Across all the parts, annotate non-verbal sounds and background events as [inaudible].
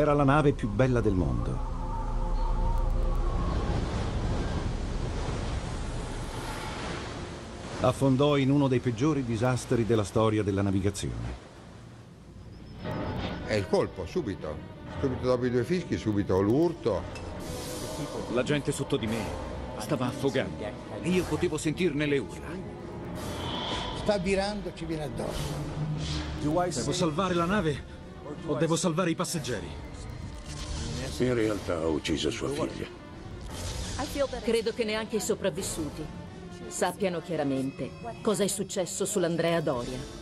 Era la nave più bella del mondo. Affondò in uno dei peggiori disastri della storia della navigazione. È il colpo, subito. Subito dopo i due fischi, subito l'urto. La gente sotto di me stava affogando e io potevo sentirne le urla. Sta virando, ci viene addosso. Devo salvare la nave o devo salvare i passeggeri? In realtà ha ucciso sua figlia. Credo che neanche i sopravvissuti sappiano chiaramente cosa è successo sull'Andrea Doria.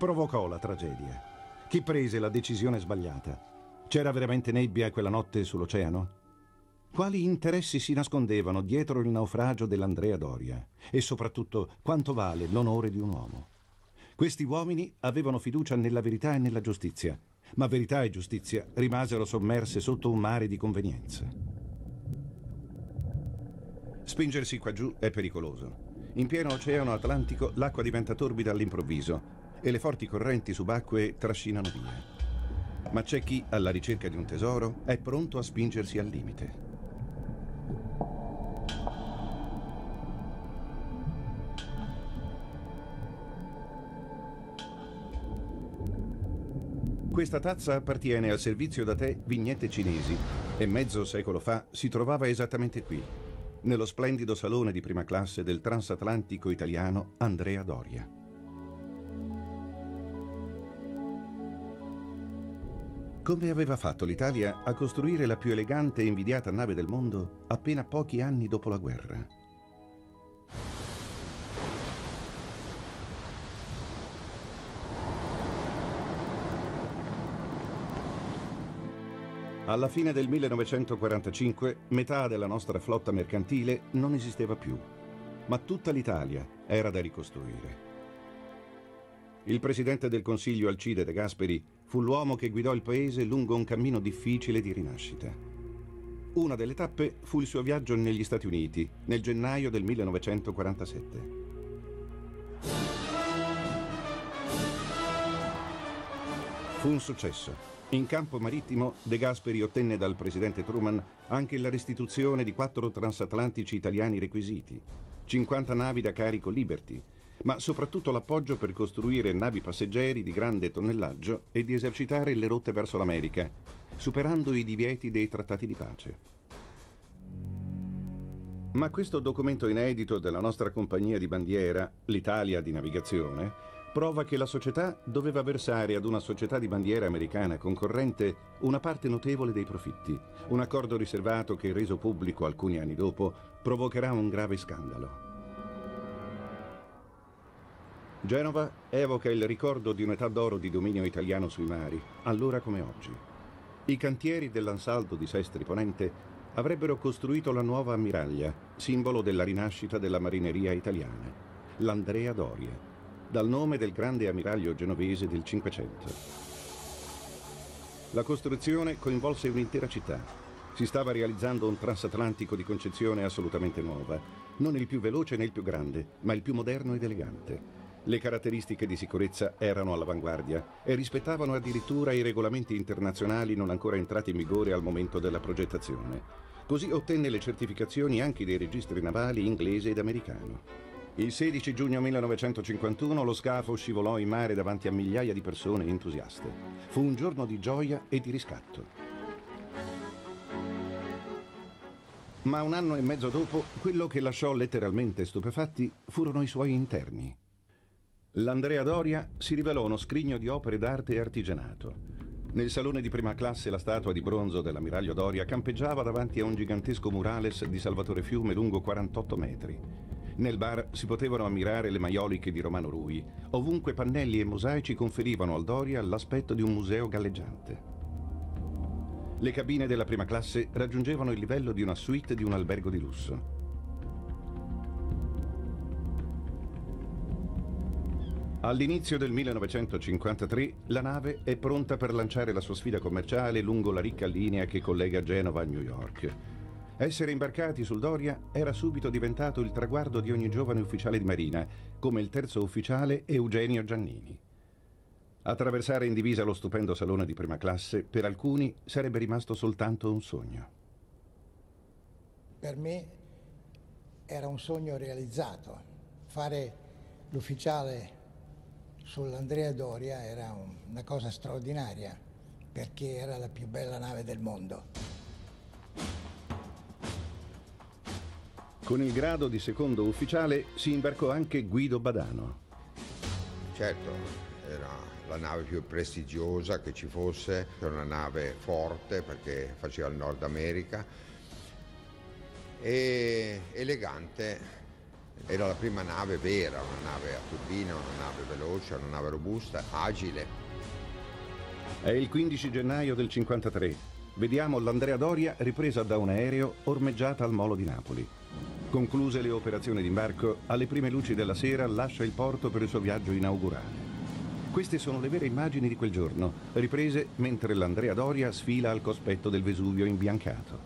Provocò la tragedia? Chi prese la decisione sbagliata? C'era veramente nebbia quella notte sull'oceano? Quali interessi si nascondevano dietro il naufragio dell'Andrea Doria? E soprattutto, quanto vale l'onore di un uomo? Questi uomini avevano fiducia nella verità e nella giustizia, ma verità e giustizia rimasero sommerse sotto un mare di convenienze. Spingersi qua giù è pericoloso. In pieno oceano Atlantico l'acqua diventa torbida all'improvviso e le forti correnti subacquee trascinano via. Ma c'è chi, alla ricerca di un tesoro, è pronto a spingersi al limite. Questa tazza appartiene al servizio da tè Vignette Cinesi e mezzo secolo fa si trovava esattamente qui, nello splendido salone di prima classe del transatlantico italiano Andrea Doria. Come aveva fatto l'Italia a costruire la più elegante e invidiata nave del mondo appena pochi anni dopo la guerra? Alla fine del 1945 metà della nostra flotta mercantile non esisteva più, ma tutta l'Italia era da ricostruire. Il presidente del Consiglio Alcide De Gasperi fu l'uomo che guidò il paese lungo un cammino difficile di rinascita. Una delle tappe fu il suo viaggio negli Stati Uniti nel gennaio del 1947. Fu un successo. In campo marittimo, De Gasperi ottenne dal presidente Truman anche la restituzione di quattro transatlantici italiani requisiti, 50 navi da carico Liberty, ma soprattutto l'appoggio per costruire navi passeggeri di grande tonnellaggio e di esercitare le rotte verso l'America, superando i divieti dei trattati di pace. Ma questo documento inedito della nostra compagnia di bandiera, l'Italia di Navigazione, prova che la società doveva versare ad una società di bandiera americana concorrente una parte notevole dei profitti, un accordo riservato che, reso pubblico alcuni anni dopo, provocherà un grave scandalo. Genova evoca il ricordo di un'età d'oro di dominio italiano sui mari, allora come oggi. I cantieri dell'Ansaldo di Sestri Ponente avrebbero costruito la nuova ammiraglia, simbolo della rinascita della marineria italiana, l'Andrea Doria dal nome del grande ammiraglio genovese del Cinquecento. La costruzione coinvolse un'intera città. Si stava realizzando un transatlantico di concezione assolutamente nuova, non il più veloce né il più grande, ma il più moderno ed elegante. Le caratteristiche di sicurezza erano all'avanguardia e rispettavano addirittura i regolamenti internazionali non ancora entrati in vigore al momento della progettazione. Così ottenne le certificazioni anche dei registri navali inglese ed americano. Il 16 giugno 1951 lo scafo scivolò in mare davanti a migliaia di persone entusiaste. Fu un giorno di gioia e di riscatto. Ma un anno e mezzo dopo, quello che lasciò letteralmente stupefatti furono i suoi interni. L'Andrea Doria si rivelò uno scrigno di opere d'arte e artigianato. Nel salone di prima classe la statua di bronzo dell'ammiraglio Doria campeggiava davanti a un gigantesco murales di Salvatore Fiume lungo 48 metri. Nel bar si potevano ammirare le maioliche di Romano Rui. Ovunque pannelli e mosaici conferivano al Doria l'aspetto di un museo galleggiante. Le cabine della prima classe raggiungevano il livello di una suite di un albergo di lusso. All'inizio del 1953 la nave è pronta per lanciare la sua sfida commerciale lungo la ricca linea che collega Genova a New York. Essere imbarcati sul Doria era subito diventato il traguardo di ogni giovane ufficiale di marina, come il terzo ufficiale Eugenio Giannini. Attraversare in divisa lo stupendo salone di prima classe per alcuni sarebbe rimasto soltanto un sogno. Per me era un sogno realizzato. Fare l'ufficiale sull'Andrea Doria era un- una cosa straordinaria perché era la più bella nave del mondo. Con il grado di secondo ufficiale si imbarcò anche Guido Badano. Certo, era la nave più prestigiosa che ci fosse, era una nave forte perché faceva il Nord America e elegante. Era la prima nave vera, una nave a turbina, una nave veloce, una nave robusta, agile. È il 15 gennaio del 53. Vediamo l'Andrea Doria ripresa da un aereo ormeggiata al molo di Napoli. Concluse le operazioni d'imbarco, alle prime luci della sera lascia il porto per il suo viaggio inaugurale. Queste sono le vere immagini di quel giorno, riprese mentre l'Andrea Doria sfila al cospetto del Vesuvio imbiancato.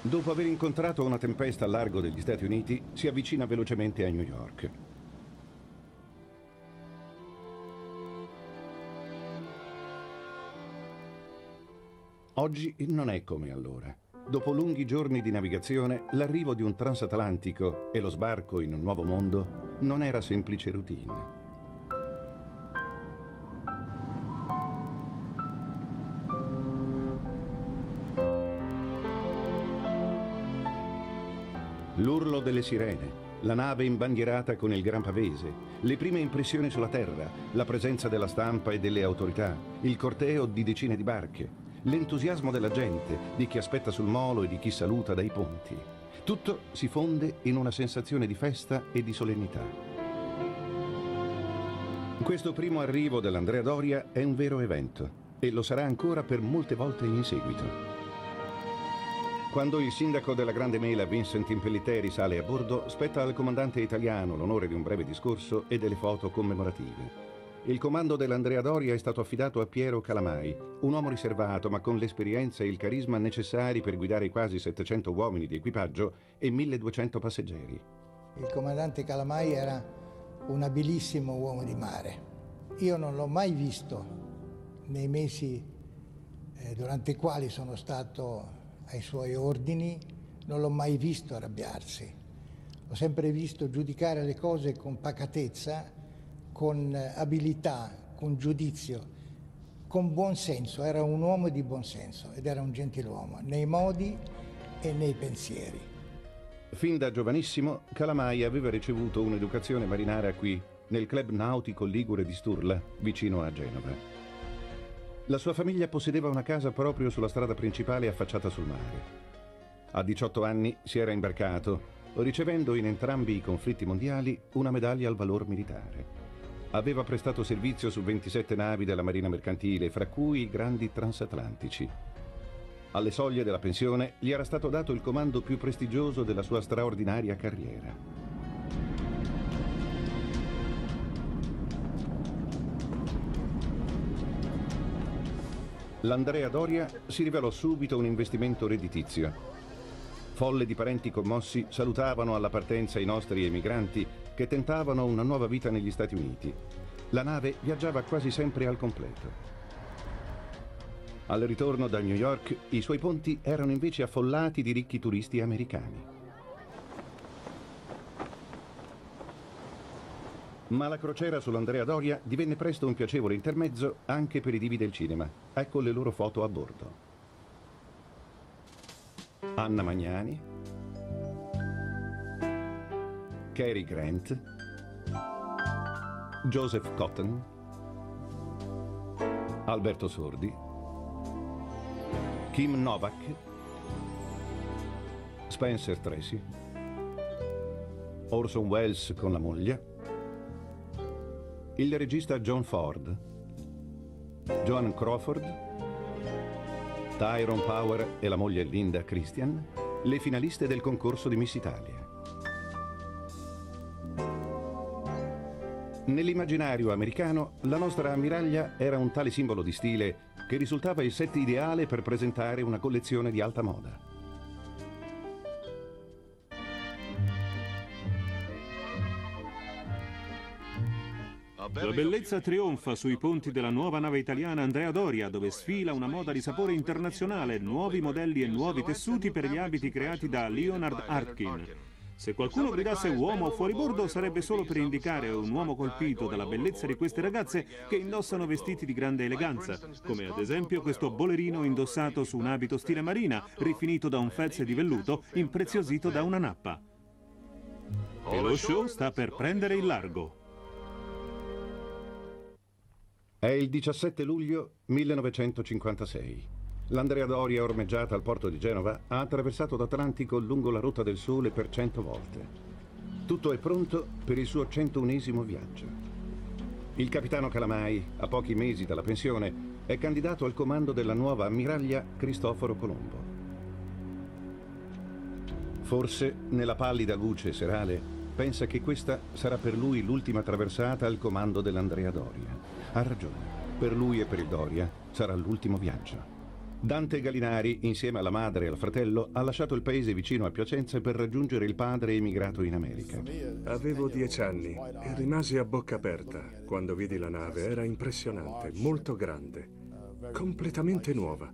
Dopo aver incontrato una tempesta al largo degli Stati Uniti, si avvicina velocemente a New York. Oggi non è come allora. Dopo lunghi giorni di navigazione, l'arrivo di un transatlantico e lo sbarco in un nuovo mondo non era semplice routine. L'urlo delle sirene, la nave imbandierata con il Gran Pavese, le prime impressioni sulla terra, la presenza della stampa e delle autorità, il corteo di decine di barche, l'entusiasmo della gente, di chi aspetta sul molo e di chi saluta dai ponti. Tutto si fonde in una sensazione di festa e di solennità. Questo primo arrivo dell'Andrea Doria è un vero evento e lo sarà ancora per molte volte in seguito. Quando il sindaco della Grande Mela, Vincent Impellitteri, sale a bordo, spetta al comandante italiano l'onore di un breve discorso e delle foto commemorative. Il comando dell'Andrea Doria è stato affidato a Piero Calamai, un uomo riservato ma con l'esperienza e il carisma necessari per guidare i quasi 700 uomini di equipaggio e 1200 passeggeri. Il comandante Calamai era un abilissimo uomo di mare. Io non l'ho mai visto nei mesi eh, durante i quali sono stato ai suoi ordini, non l'ho mai visto arrabbiarsi. L'ho sempre visto giudicare le cose con pacatezza, con eh, abilità, con giudizio, con buon senso. Era un uomo di buon senso ed era un gentiluomo nei modi e nei pensieri. Fin da giovanissimo, Calamai aveva ricevuto un'educazione marinara qui, nel club nautico Ligure di Sturla, vicino a Genova. La sua famiglia possedeva una casa proprio sulla strada principale affacciata sul mare. A 18 anni si era imbarcato, ricevendo in entrambi i conflitti mondiali una medaglia al valor militare. Aveva prestato servizio su 27 navi della Marina Mercantile, fra cui i grandi transatlantici. Alle soglie della pensione gli era stato dato il comando più prestigioso della sua straordinaria carriera. L'Andrea Doria si rivelò subito un investimento redditizio. Folle di parenti commossi salutavano alla partenza i nostri emigranti che tentavano una nuova vita negli Stati Uniti. La nave viaggiava quasi sempre al completo. Al ritorno da New York i suoi ponti erano invece affollati di ricchi turisti americani. Ma la crociera sull'Andrea Doria divenne presto un piacevole intermezzo anche per i divi del cinema. Ecco le loro foto a bordo. Anna Magnani, Cary Grant, Joseph Cotton, Alberto Sordi, Kim Novak, Spencer Tracy, Orson Welles con la moglie, il regista John Ford, Joan Crawford, Tyrone Power e la moglie Linda Christian, le finaliste del concorso di Miss Italia. Nell'immaginario americano, la nostra ammiraglia era un tale simbolo di stile che risultava il set ideale per presentare una collezione di alta moda. La bellezza trionfa sui ponti della nuova nave italiana Andrea Doria, dove sfila una moda di sapore internazionale, nuovi modelli e nuovi tessuti per gli abiti creati da Leonard Arkin. Se qualcuno gridasse uomo fuori bordo sarebbe solo per indicare un uomo colpito dalla bellezza di queste ragazze che indossano vestiti di grande eleganza, come ad esempio questo bolerino indossato su un abito stile marina, rifinito da un fez di velluto, impreziosito da una nappa. E lo show sta per prendere il largo. È il 17 luglio 1956. L'Andrea Doria, ormeggiata al porto di Genova, ha attraversato l'Atlantico lungo la rotta del Sole per cento volte. Tutto è pronto per il suo 101esimo viaggio. Il capitano Calamai, a pochi mesi dalla pensione, è candidato al comando della nuova ammiraglia Cristoforo Colombo. Forse, nella pallida luce serale, pensa che questa sarà per lui l'ultima traversata al comando dell'Andrea Doria. Ha ragione. Per lui e per il Doria sarà l'ultimo viaggio. Dante Galinari, insieme alla madre e al fratello, ha lasciato il paese vicino a Piacenza per raggiungere il padre emigrato in America. Avevo dieci anni e rimasi a bocca aperta quando vidi la nave. Era impressionante, molto grande, completamente nuova.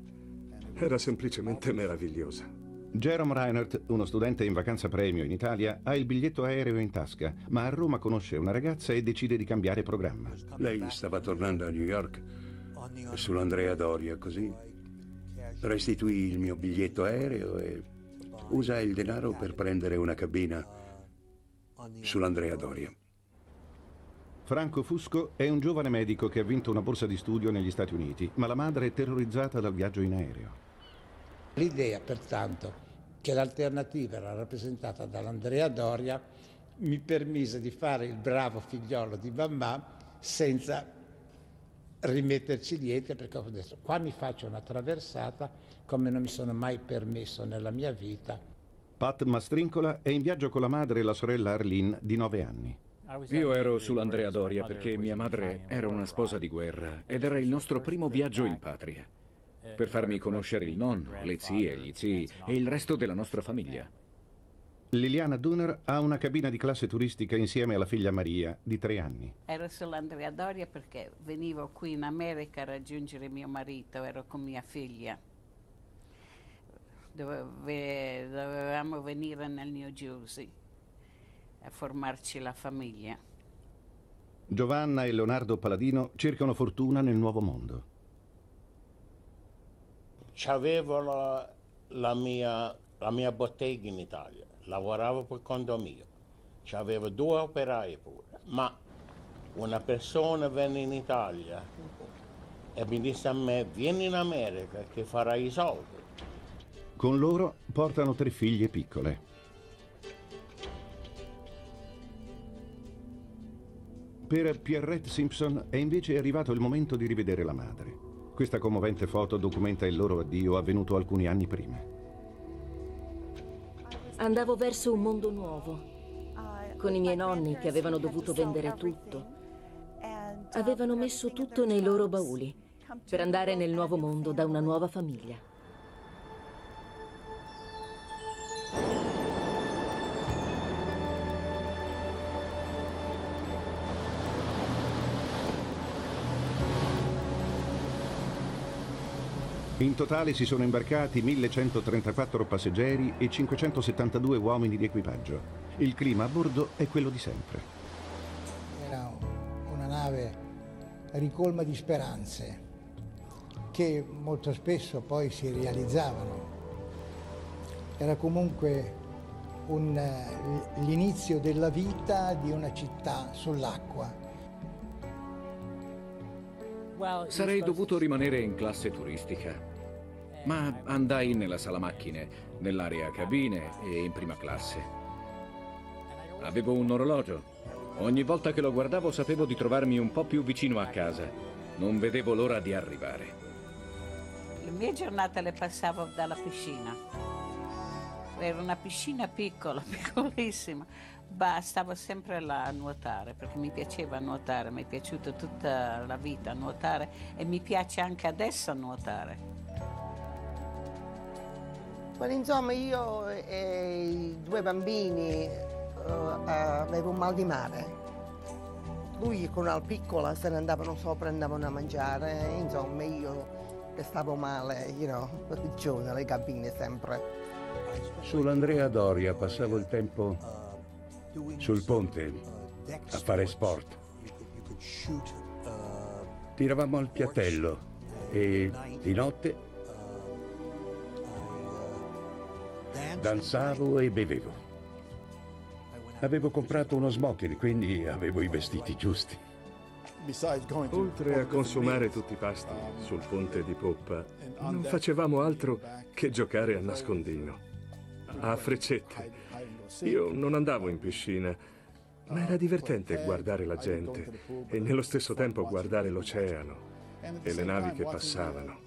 Era semplicemente meravigliosa. Jerome Reinhardt, uno studente in vacanza premio in Italia, ha il biglietto aereo in tasca, ma a Roma conosce una ragazza e decide di cambiare programma. Lei stava tornando a New York sull'Andrea Doria, così restituì il mio biglietto aereo e usa il denaro per prendere una cabina sull'Andrea Doria. Franco Fusco è un giovane medico che ha vinto una borsa di studio negli Stati Uniti, ma la madre è terrorizzata dal viaggio in aereo. L'idea, pertanto, che l'alternativa era rappresentata dall'Andrea Doria mi permise di fare il bravo figliolo di mamma senza rimetterci dietro perché ho detto qua mi faccio una traversata come non mi sono mai permesso nella mia vita. Pat Mastrincola è in viaggio con la madre e la sorella Arlene di nove anni. Io ero sull'Andrea Doria perché mia madre era una sposa di guerra ed era il nostro primo viaggio in patria. Per farmi conoscere il nonno, le zie, gli zii e il resto della nostra famiglia. Liliana Duner ha una cabina di classe turistica insieme alla figlia Maria, di tre anni. Ero sull'Andrea Doria perché venivo qui in America a raggiungere mio marito, ero con mia figlia. Dove, dovevamo venire nel New Jersey a formarci la famiglia. Giovanna e Leonardo Paladino cercano fortuna nel nuovo mondo. C'avevo la, mia, la mia bottega in Italia lavoravo per conto mio, avevo due operai pure, ma una persona venne in Italia e mi disse a me vieni in America che farai i soldi. Con loro portano tre figlie piccole. Per Pierrette Simpson è invece arrivato il momento di rivedere la madre. Questa commovente foto documenta il loro addio avvenuto alcuni anni prima. Andavo verso un mondo nuovo, con i miei nonni che avevano dovuto vendere tutto. Avevano messo tutto nei loro bauli per andare nel nuovo mondo da una nuova famiglia. In totale si sono imbarcati 1134 passeggeri e 572 uomini di equipaggio. Il clima a bordo è quello di sempre. Era una nave ricolma di speranze che molto spesso poi si realizzavano. Era comunque un, l'inizio della vita di una città sull'acqua. Sarei dovuto rimanere in classe turistica ma andai nella sala macchine, nell'area cabine e in prima classe. Avevo un orologio. Ogni volta che lo guardavo sapevo di trovarmi un po' più vicino a casa. Non vedevo l'ora di arrivare. le mie giornate le passavo dalla piscina. Era una piscina piccola, [laughs] piccolissima, ma stavo sempre là a nuotare perché mi piaceva nuotare, mi è piaciuta tutta la vita nuotare e mi piace anche adesso nuotare. Ma insomma io e i due bambini uh, avevo un mal di mare. Lui con una piccola se ne andavano sopra e andavano a mangiare, insomma io che stavo male, you know, [laughs] giù nelle cabine sempre. Sull'Andrea Doria passavo il tempo sul ponte a fare sport. Tiravamo al piattello e di notte danzavo e bevevo. Avevo comprato uno smoking, quindi avevo i vestiti giusti. Oltre a consumare tutti i pasti sul ponte di poppa, non facevamo altro che giocare a nascondino, a freccette. Io non andavo in piscina, ma era divertente guardare la gente e nello stesso tempo guardare l'oceano e le navi che passavano.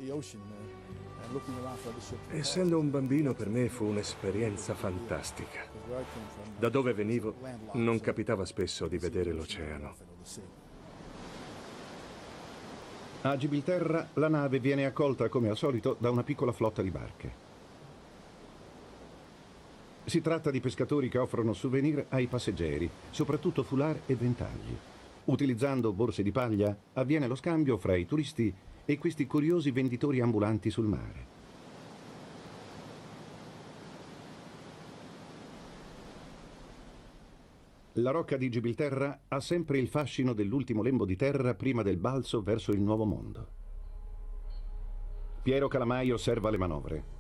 Essendo un bambino per me fu un'esperienza fantastica. Da dove venivo non capitava spesso di vedere l'oceano. A Gibilterra la nave viene accolta come al solito da una piccola flotta di barche. Si tratta di pescatori che offrono souvenir ai passeggeri, soprattutto foulard e ventagli. Utilizzando borse di paglia avviene lo scambio fra i turisti e questi curiosi venditori ambulanti sul mare. La rocca di Gibilterra ha sempre il fascino dell'ultimo lembo di terra prima del balzo verso il nuovo mondo. Piero Calamai osserva le manovre.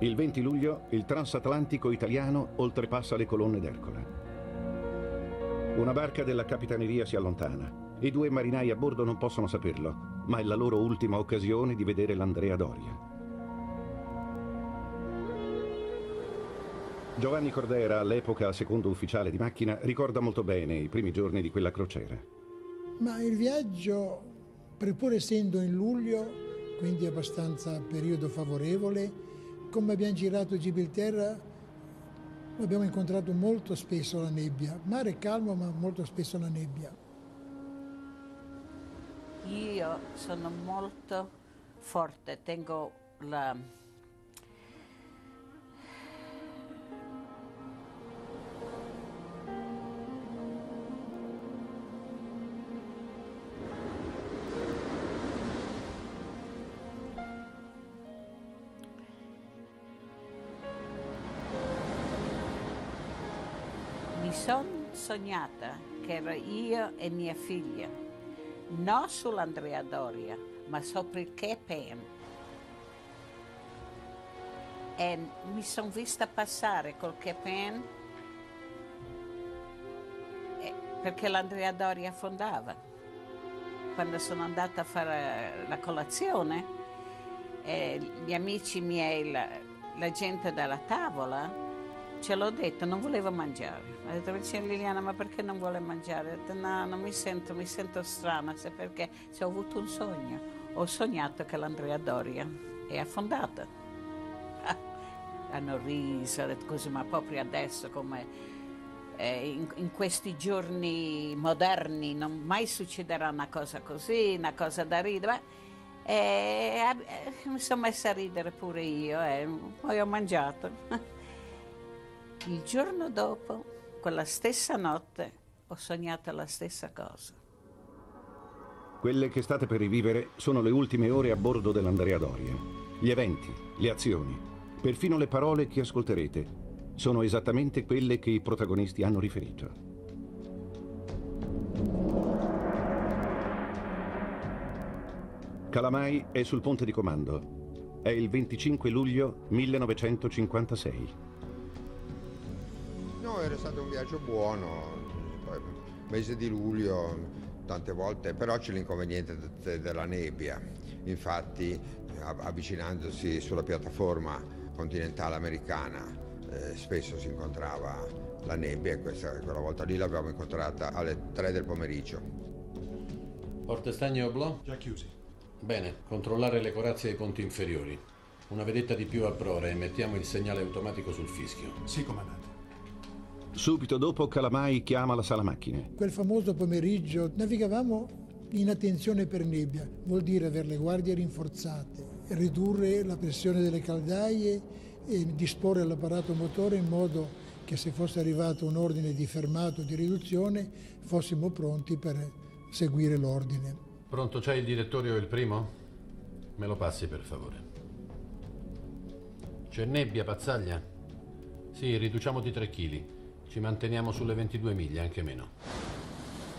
Il 20 luglio il transatlantico italiano oltrepassa le colonne d'Ercole. Una barca della capitaneria si allontana. I due marinai a bordo non possono saperlo, ma è la loro ultima occasione di vedere l'Andrea Doria. Giovanni Cordera, all'epoca secondo ufficiale di macchina, ricorda molto bene i primi giorni di quella crociera. Ma il viaggio, pur essendo in luglio, quindi abbastanza periodo favorevole, come abbiamo girato Gibilterra, abbiamo incontrato molto spesso la nebbia. Mare calmo, ma molto spesso la nebbia. Io sono molto forte, tengo la... Mi sono sognata che ero io e mia figlia non sull'Andrea Doria, ma sopra il Cape E mi sono vista passare col Cape perché l'Andrea Doria affondava. Quando sono andata a fare la colazione, eh, gli amici miei, la, la gente della tavola, Ce l'ho detto, non volevo mangiare. Ha detto vicino Liliana, ma perché non vuole mangiare? Ho detto no, non mi sento, mi sento strana, se perché se ho avuto un sogno. Ho sognato che l'Andrea Doria è affondata. [laughs] Hanno riso, detto così, ma proprio adesso come eh, in, in, questi giorni moderni non mai succederà una cosa così, una cosa da ridere. E, eh, mi sono messa a ridere pure io, eh, poi ho mangiato. [laughs] Il giorno dopo, quella stessa notte, ho sognato la stessa cosa. Quelle che state per rivivere sono le ultime ore a bordo dell'Andrea Doria. Gli eventi, le azioni, perfino le parole che ascolterete sono esattamente quelle che i protagonisti hanno riferito. Calamai è sul ponte di comando. È il 25 luglio 1956 era stato un viaggio buono, poi mese di luglio tante volte, però c'è l'inconveniente della nebbia, infatti avvicinandosi sulla piattaforma continentale americana eh, spesso si incontrava la nebbia e questa, quella volta lì l'abbiamo incontrata alle 3 del pomeriggio. Porte Stagni Oblò? Già chiusi. Bene, controllare le corazze ai ponti inferiori. Una vedetta di più a prora e mettiamo il segnale automatico sul fischio. Sì, comandante. Subito dopo Calamai chiama la sala macchine. Quel famoso pomeriggio navigavamo in attenzione per nebbia, vuol dire avere le guardie rinforzate, ridurre la pressione delle caldaie e disporre l'apparato motore in modo che se fosse arrivato un ordine di fermato o di riduzione fossimo pronti per seguire l'ordine. Pronto, c'è il direttorio il primo? Me lo passi per favore. C'è nebbia, Pazzaglia? Sì, riduciamo di 3 kg. Ci manteniamo sulle 22 miglia, anche meno.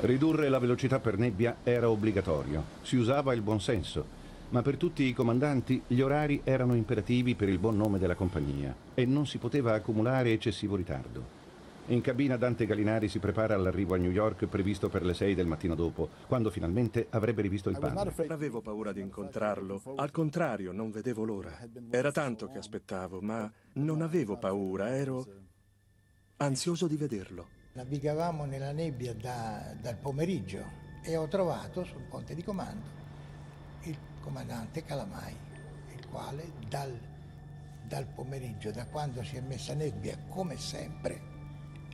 Ridurre la velocità per nebbia era obbligatorio. Si usava il buonsenso. Ma per tutti i comandanti gli orari erano imperativi per il buon nome della compagnia e non si poteva accumulare eccessivo ritardo. In cabina Dante Galinari si prepara all'arrivo a New York previsto per le 6 del mattino dopo, quando finalmente avrebbe rivisto il padre. Non avevo paura di incontrarlo, al contrario, non vedevo l'ora. Era tanto che aspettavo, ma non avevo paura, ero ansioso di vederlo. Navigavamo nella nebbia da, dal pomeriggio e ho trovato sul ponte di comando il comandante Calamai, il quale dal, dal pomeriggio, da quando si è messa nebbia, come sempre,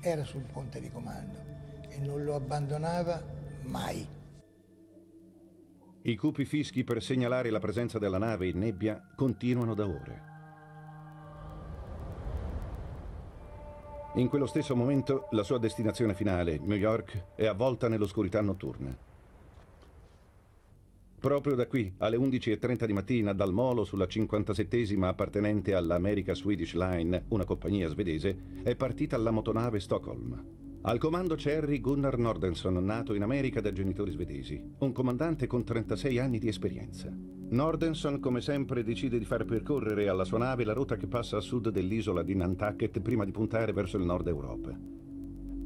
era sul ponte di comando e non lo abbandonava mai. I cupi fischi per segnalare la presenza della nave in nebbia continuano da ore. In quello stesso momento la sua destinazione finale, New York, è avvolta nell'oscurità notturna. Proprio da qui, alle 11.30 di mattina, dal molo sulla 57esima appartenente all'America Swedish Line, una compagnia svedese, è partita la motonave Stockholm. Al comando c'è Harry Gunnar Nordenson, nato in America da genitori svedesi, un comandante con 36 anni di esperienza. Nordenson, come sempre, decide di far percorrere alla sua nave la rotta che passa a sud dell'isola di Nantucket prima di puntare verso il nord Europa.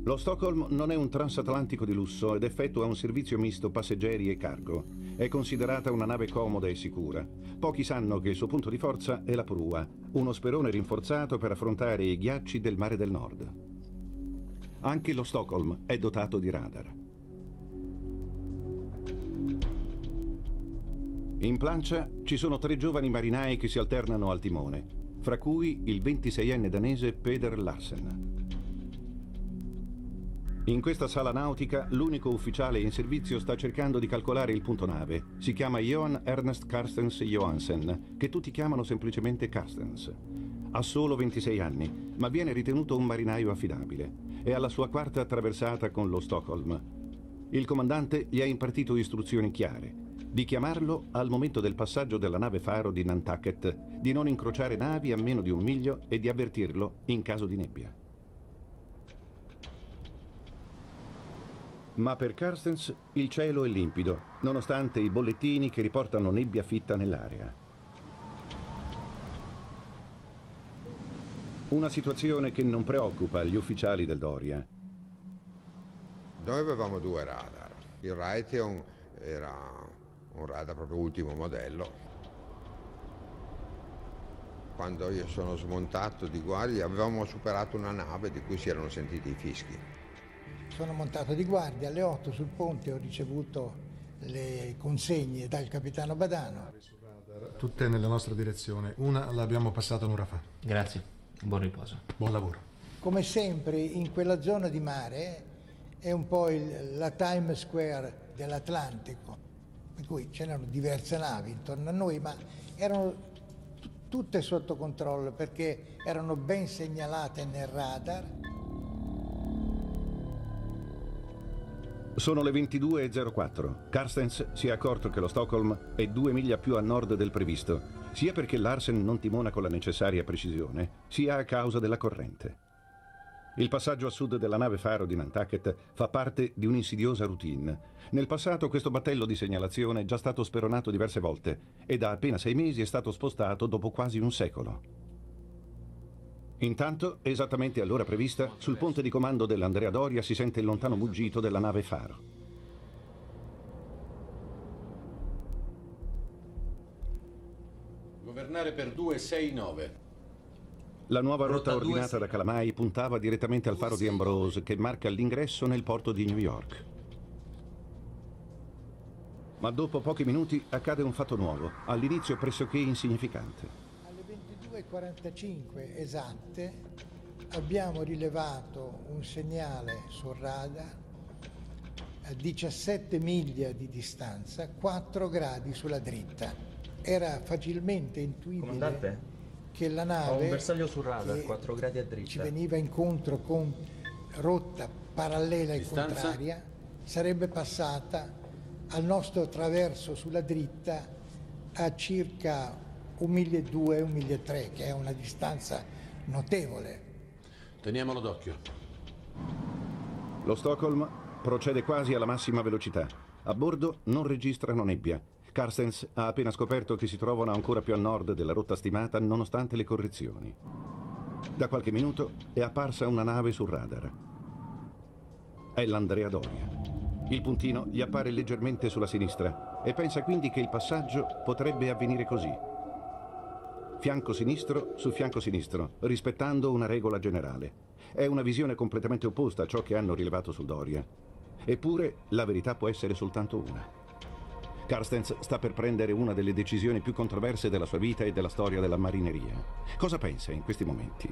Lo Stockholm non è un transatlantico di lusso ed effettua un servizio misto passeggeri e cargo. È considerata una nave comoda e sicura. Pochi sanno che il suo punto di forza è la prua, uno sperone rinforzato per affrontare i ghiacci del mare del nord. Anche lo Stockholm è dotato di radar. In plancia ci sono tre giovani marinai che si alternano al timone, fra cui il 26enne danese Peder Larsen. In questa sala nautica l'unico ufficiale in servizio sta cercando di calcolare il punto nave. Si chiama Johan Ernest Carstens Johansen, che tutti chiamano semplicemente Carstens. Ha solo 26 anni, ma viene ritenuto un marinaio affidabile. È alla sua quarta attraversata con lo Stockholm. Il comandante gli ha impartito istruzioni chiare di chiamarlo al momento del passaggio della nave faro di Nantucket, di non incrociare navi a meno di un miglio e di avvertirlo in caso di nebbia. Ma per Carstens il cielo è limpido, nonostante i bollettini che riportano nebbia fitta nell'area. Una situazione che non preoccupa gli ufficiali del Doria. Noi avevamo due radar. Il Raytheon era un radar proprio ultimo modello. Quando io sono smontato di guardia avevamo superato una nave di cui si erano sentiti i fischi. Sono montato di guardia alle 8 sul ponte, ho ricevuto le consegne dal capitano Badano. Tutte nella nostra direzione. Una l'abbiamo passata un'ora fa. Grazie, buon riposo. Buon lavoro. Come sempre in quella zona di mare è un po' il, la Times Square dell'Atlantico, per cui c'erano diverse navi intorno a noi, ma erano t- tutte sotto controllo perché erano ben segnalate nel radar. Sono le 22.04. Carstens si è accorto che lo Stockholm è due miglia più a nord del previsto, sia perché Larsen non timona con la necessaria precisione, sia a causa della corrente. Il passaggio a sud della nave faro di Nantucket fa parte di un'insidiosa routine. Nel passato questo battello di segnalazione è già stato speronato diverse volte e da appena sei mesi è stato spostato dopo quasi un secolo. Intanto, esattamente all'ora prevista, sul ponte di comando dell'Andrea Doria si sente il lontano muggito della nave faro. Governare per 269. La nuova rotta, Rotta ordinata 2, da Calamai puntava direttamente al faro di Ambrose che marca l'ingresso nel porto di New York. Ma dopo pochi minuti accade un fatto nuovo, all'inizio pressoché insignificante. Alle 22.45 esatte abbiamo rilevato un segnale sul radar a 17 miglia di distanza, 4 gradi sulla dritta. Era facilmente intuibile Comandante? che la nave un bersaglio sul radar, che 4 gradi a dritta. ci veniva incontro con rotta parallela e Distanza? contraria sarebbe passata al nostro traverso sulla dritta a circa un miglia e due, un miglia e tre, che è una distanza notevole. Teniamolo d'occhio. Lo Stockholm procede quasi alla massima velocità. A bordo non registrano nebbia. Carstens ha appena scoperto che si trovano ancora più a nord della rotta stimata nonostante le correzioni. Da qualche minuto è apparsa una nave sul radar. È l'Andrea Doria. Il puntino gli appare leggermente sulla sinistra e pensa quindi che il passaggio potrebbe avvenire così. Fianco sinistro su fianco sinistro, rispettando una regola generale. È una visione completamente opposta a ciò che hanno rilevato sul Doria. Eppure la verità può essere soltanto una. Carstens sta per prendere una delle decisioni più controverse della sua vita e della storia della marineria. Cosa pensa in questi momenti?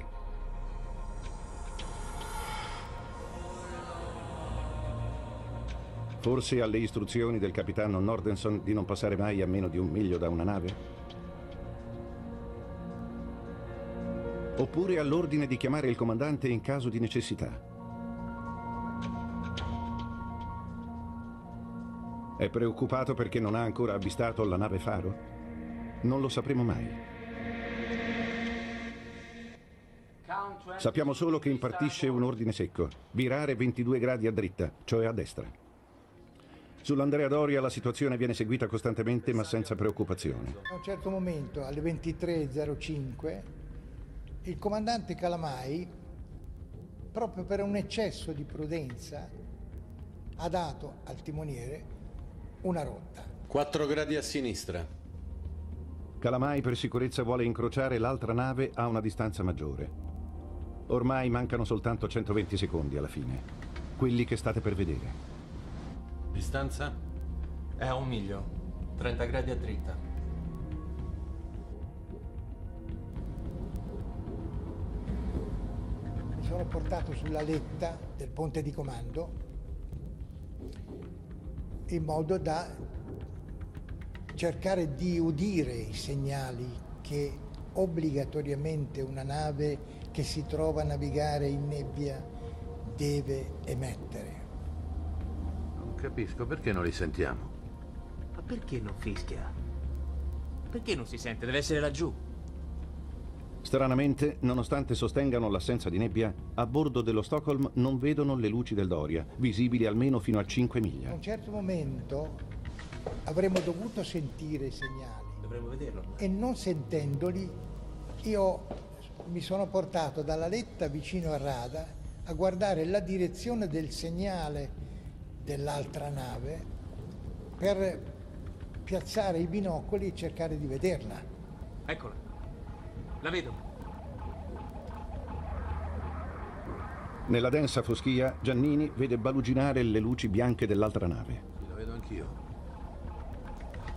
Forse alle istruzioni del capitano Nordenson di non passare mai a meno di un miglio da una nave? Oppure all'ordine di chiamare il comandante in caso di necessità? È preoccupato perché non ha ancora avvistato la nave faro? Non lo sapremo mai. Sappiamo solo che impartisce un ordine secco, virare 22 gradi a dritta, cioè a destra. Sull'Andrea Doria la situazione viene seguita costantemente ma senza preoccupazione. A un certo momento, alle 23.05, il comandante Calamai, proprio per un eccesso di prudenza, ha dato al timoniere una rotta. 4 gradi a sinistra. Calamai per sicurezza vuole incrociare l'altra nave a una distanza maggiore. Ormai mancano soltanto 120 secondi alla fine, quelli che state per vedere. Distanza? È a un miglio, 30 gradi a dritta. Mi sono portato sulla letta del ponte di comando in modo da cercare di udire i segnali che obbligatoriamente una nave che si trova a navigare in nebbia deve emettere. Non capisco perché non li sentiamo. Ma perché non fischia? Perché non si sente? Deve essere laggiù. Stranamente, nonostante sostengano l'assenza di nebbia, a bordo dello Stockholm non vedono le luci del Doria, visibili almeno fino a 5 A miglia. un certo momento avremmo dovuto sentire i segnali Dovremmo vederlo. e non sentendoli io mi sono portato dalla letta vicino al radar a guardare la direzione del segnale dell'altra nave per piazzare i binocoli e cercare di vederla. Eccola. La vedo. Nella densa foschia, Giannini vede baluginare le luci bianche dell'altra nave. La vedo anch'io.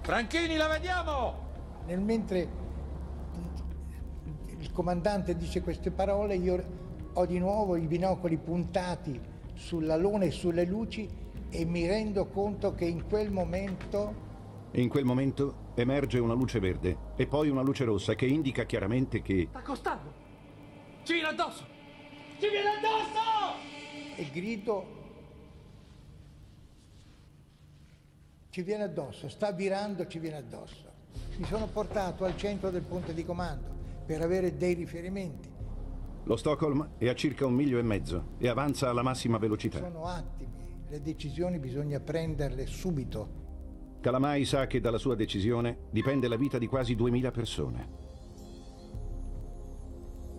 Franchini, la vediamo! Nel mentre il comandante dice queste parole, io ho di nuovo i binocoli puntati sull'alone e sulle luci e mi rendo conto che in quel momento In quel momento emerge una luce verde e poi una luce rossa che indica chiaramente che Sta accostando! Ci viene addosso! Ci viene addosso! e grido ci viene addosso, sta virando, ci viene addosso. Mi sono portato al centro del ponte di comando per avere dei riferimenti. lo Stockholm è a circa un miglio e mezzo e avanza alla massima velocità. Sono attimi, le decisioni bisogna prenderle subito. Calamai sa che dalla sua decisione dipende la vita di quasi 2000 persone.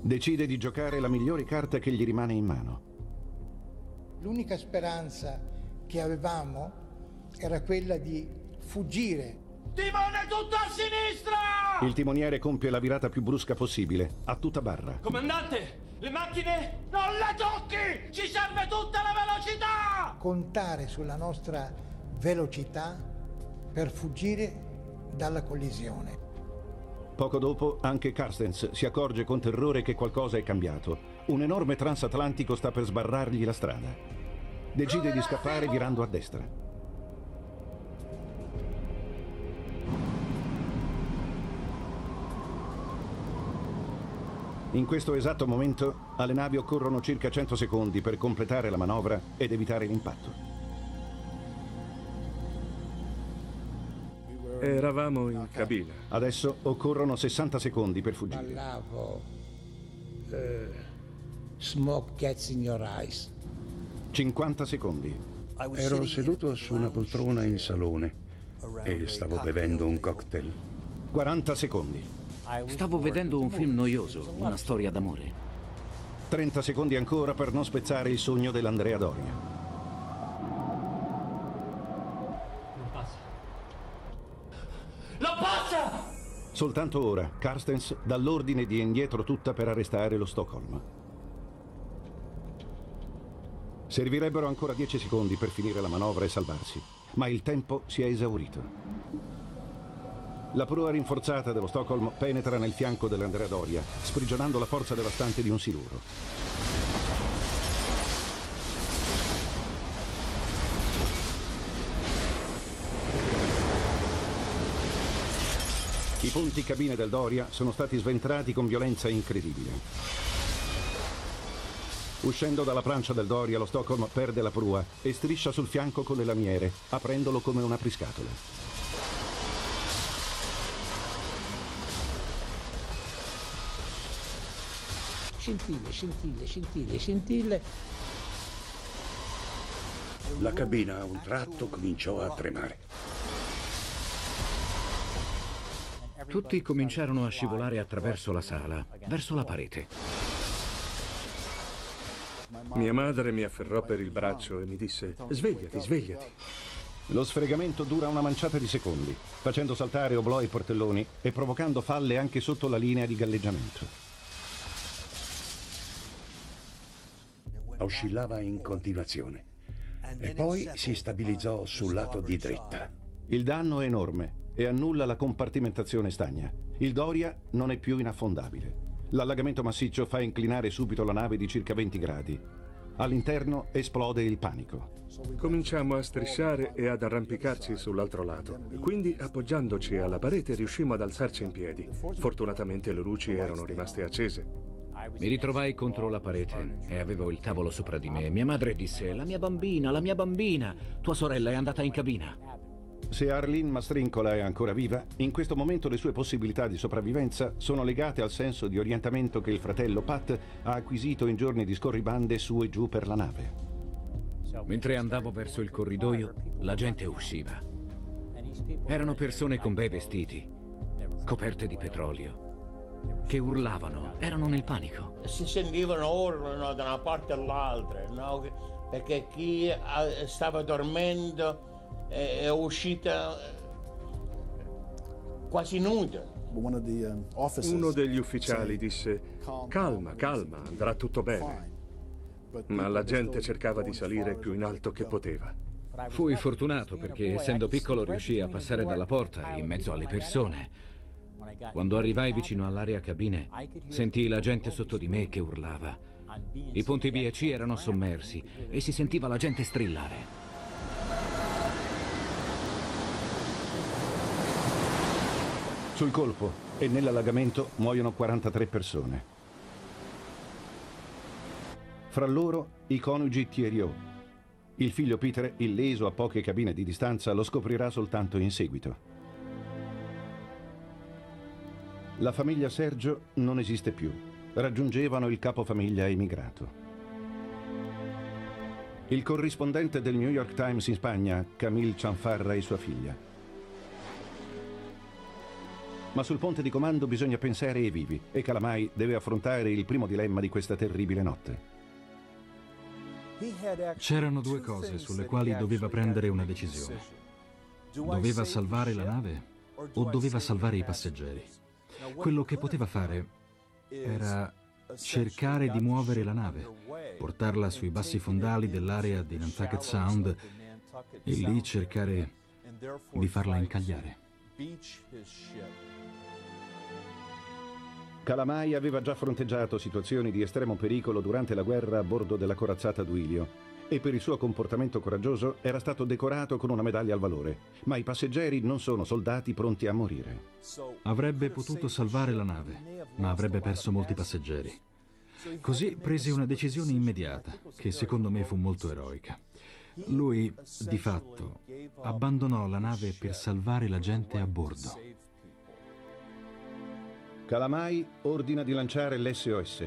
Decide di giocare la migliore carta che gli rimane in mano. L'unica speranza che avevamo era quella di fuggire Timone tutto a sinistra! Il timoniere compie la virata più brusca possibile, a tutta barra. Comandante, le macchine... Non le tocchi! Ci serve tutta la velocità! Contare sulla nostra velocità per fuggire dalla collisione. Poco dopo anche Carstens si accorge con terrore che qualcosa è cambiato. Un enorme transatlantico sta per sbarrargli la strada. Decide di scappare virando a destra. In questo esatto momento alle navi occorrono circa 100 secondi per completare la manovra ed evitare l'impatto. Eravamo in cabina. Adesso occorrono 60 secondi per fuggire. Ballavo. eh, smoke gets in your eyes. 50 secondi. Ero seduto su una poltrona in salone e stavo bevendo un cocktail. 40 secondi. Stavo vedendo un film noioso, una storia d'amore. 30 secondi ancora per non spezzare il sogno dell'Andrea Doria. Soltanto ora Carstens dà l'ordine di indietro tutta per arrestare lo Stockholm. Servirebbero ancora 10 secondi per finire la manovra e salvarsi, ma il tempo si è esaurito. La prua rinforzata dello Stockholm penetra nel fianco dell'Andrea Doria, sprigionando la forza devastante di un siluro. I ponti cabine del Doria sono stati sventrati con violenza incredibile. Uscendo dalla plancia del Doria, lo Stockholm perde la prua e striscia sul fianco con le lamiere, aprendolo come un apriscatole. Scintille, scintille, scintille, scintille. La cabina a un tratto cominciò a tremare. Tutti cominciarono a scivolare attraverso la sala, verso la parete. Mia madre mi afferrò per il braccio e mi disse: Svegliati, svegliati. Lo sfregamento dura una manciata di secondi, facendo saltare oblò e portelloni e provocando falle anche sotto la linea di galleggiamento. Oscillava in continuazione e poi si stabilizzò sul lato di dritta. Il danno è enorme e annulla la compartimentazione stagna. Il Doria non è più inaffondabile. L'allagamento massiccio fa inclinare subito la nave di circa 20 gradi. All'interno esplode il panico. Cominciamo a strisciare e ad arrampicarci sull'altro lato. Quindi, appoggiandoci alla parete, riuscimmo ad alzarci in piedi. Fortunatamente le luci erano rimaste accese. Mi ritrovai contro la parete e avevo il tavolo sopra di me. Mia madre disse: La mia bambina, la mia bambina, tua sorella è andata in cabina. Se Arlene Mastrincola è ancora viva, in questo momento le sue possibilità di sopravvivenza sono legate al senso di orientamento che il fratello Pat ha acquisito in giorni di scorribande su e giù per la nave. Mentre andavo verso il corridoio, la gente usciva. Erano persone con bei vestiti, coperte di petrolio, che urlavano, erano nel panico. Si sentivano urlano da una parte all'altra, no? perché chi eh, stava dormendo è, uscita quasi nuda. Uno degli ufficiali disse, calma, calma, andrà tutto bene. Ma la gente cercava di salire più in alto che poteva. Fui fortunato perché essendo piccolo riuscii a passare dalla porta in mezzo alle persone. Quando arrivai vicino all'area cabine, sentii la gente sotto di me che urlava. I ponti B e C erano sommersi e si sentiva la gente strillare. Sul colpo e nell'allagamento muoiono 43 persone. Fra loro i coniugi Thierry. Il figlio Peter, illeso a poche cabine di distanza, lo scoprirà soltanto in seguito. La famiglia Sergio non esiste più. Raggiungevano il capofamiglia emigrato. Il corrispondente del New York Times in Spagna, Camille Cianfarra e sua figlia. Ma sul ponte di comando bisogna pensare ai vivi e Calamai deve affrontare il primo dilemma di questa terribile notte. C'erano due cose sulle quali doveva prendere una decisione. Doveva salvare la nave o doveva salvare i passeggeri. Quello che poteva fare era cercare di muovere la nave, portarla sui bassi fondali dell'area di Nantucket Sound e lì cercare di farla incagliare. Calamai aveva già fronteggiato situazioni di estremo pericolo durante la guerra a bordo della corazzata Duilio e per il suo comportamento coraggioso era stato decorato con una medaglia al valore. Ma i passeggeri non sono soldati pronti a morire. Avrebbe potuto salvare la nave, ma avrebbe perso molti passeggeri. Così prese una decisione immediata, che secondo me fu molto eroica. Lui, di fatto, abbandonò la nave per salvare la gente a bordo. Calamai ordina di lanciare l'SOS,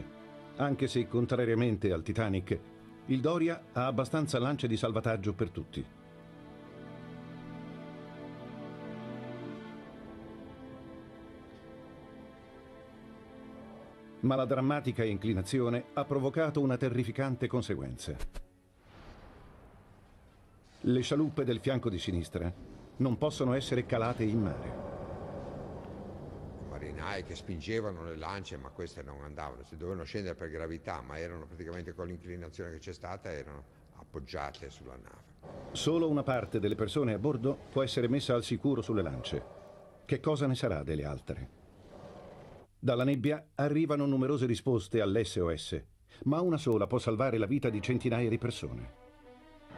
anche se, contrariamente al Titanic, il Doria ha abbastanza lance di salvataggio per tutti. Ma la drammatica inclinazione ha provocato una terrificante conseguenza. Le scialuppe del fianco di sinistra non possono essere calate in mare marinai che spingevano le lance, ma queste non andavano, si dovevano scendere per gravità, ma erano praticamente con l'inclinazione che c'è stata, erano appoggiate sulla nave. Solo una parte delle persone a bordo può essere messa al sicuro sulle lance. Che cosa ne sarà delle altre? Dalla nebbia arrivano numerose risposte all'SOS, ma una sola può salvare la vita di centinaia di persone.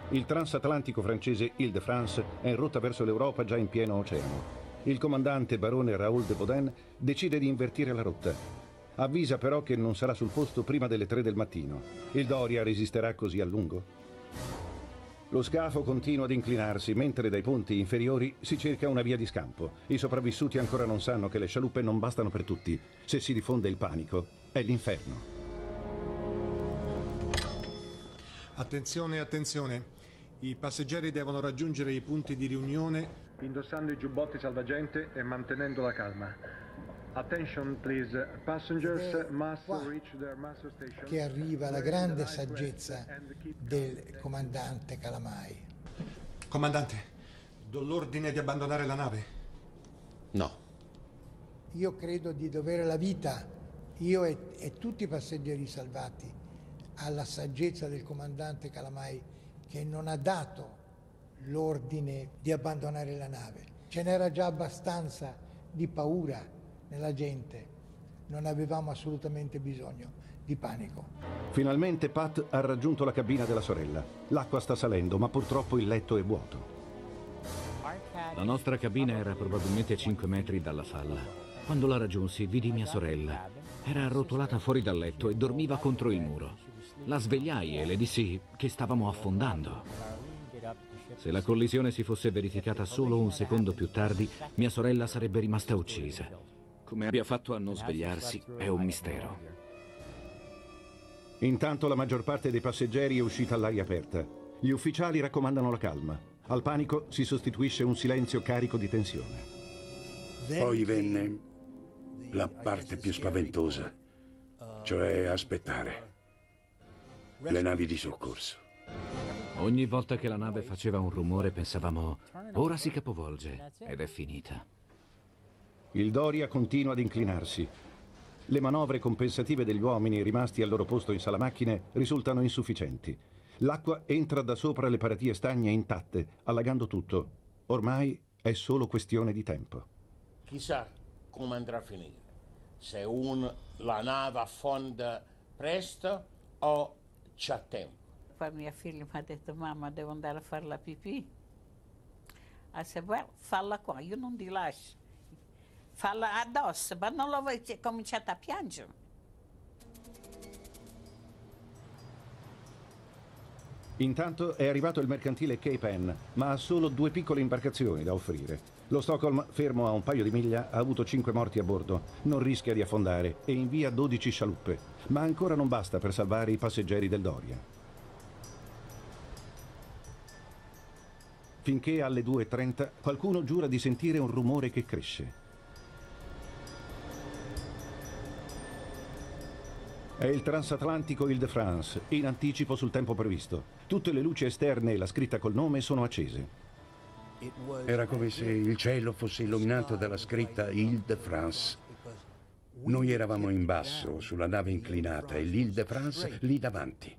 Il transatlantico francese Ile-de-France è in rotta verso l'Europa già in pieno oceano. Il comandante barone Raoul de Baudin decide di invertire la rotta. Avvisa però che non sarà sul posto prima delle 3 del mattino. Il Doria resisterà così a lungo? Lo scafo continua ad inclinarsi, mentre dai ponti inferiori si cerca una via di scampo. I sopravvissuti ancora non sanno che le scialuppe non bastano per tutti. Se si diffonde il panico, è l'inferno. Attenzione, attenzione. I passeggeri devono raggiungere i punti di riunione indossando i giubbotti salvagente e mantenendo la calma. Attention please, passengers must reach their master station. Che arriva la grande saggezza del comandante Calamai. Comandante, do l'ordine di abbandonare la nave? No. Io credo di dovere la vita, io e, e tutti i passeggeri salvati, alla saggezza del comandante Calamai che non ha dato l'ordine di abbandonare la nave. Ce n'era già abbastanza di paura nella gente, non avevamo assolutamente bisogno di panico. Finalmente Pat ha raggiunto la cabina della sorella. L'acqua sta salendo, ma purtroppo il letto è vuoto. La nostra cabina era probabilmente a 5 metri dalla falla. Quando la raggiunsi, vidi mia sorella. Era arrotolata fuori dal letto e dormiva contro il muro. La svegliai e le dissi che stavamo affondando. Se la collisione si fosse verificata solo un secondo più tardi, mia sorella sarebbe rimasta uccisa. Come abbia fatto a non svegliarsi è un mistero. Intanto la maggior parte dei passeggeri è uscita all'aria aperta. Gli ufficiali raccomandano la calma. Al panico si sostituisce un silenzio carico di tensione. Poi venne la parte più spaventosa, cioè aspettare. Le navi di soccorso. Ogni volta che la nave faceva un rumore pensavamo, ora si capovolge ed è finita. Il Doria continua ad inclinarsi. Le manovre compensative degli uomini rimasti al loro posto in sala macchine risultano insufficienti. L'acqua entra da sopra le paratie stagne intatte, allagando tutto. Ormai è solo questione di tempo. Chissà come andrà a finire. Se un, la nave affonda presto o c'è tempo poi mia figlia mi ha detto mamma devo andare a fare la pipì. Ha detto, well, falla qua, io non ti lascio. Falla addosso, ma non lo vuoi, cominciato a piangere. Intanto è arrivato il mercantile Cape Ann, ma ha solo due piccole imbarcazioni da offrire. Lo Stockholm, fermo a un paio di miglia, ha avuto cinque morti a bordo, non rischia di affondare e invia 12 scialuppe, ma ancora non basta per salvare i passeggeri del Doria. Finché alle 2.30 qualcuno giura di sentire un rumore che cresce. È il transatlantico Ile-de-France, in anticipo sul tempo previsto. Tutte le luci esterne e la scritta col nome sono accese. Era come se il cielo fosse illuminato dalla scritta Ile de France. Noi eravamo in basso, sulla nave inclinata, e l'Ile de France lì davanti.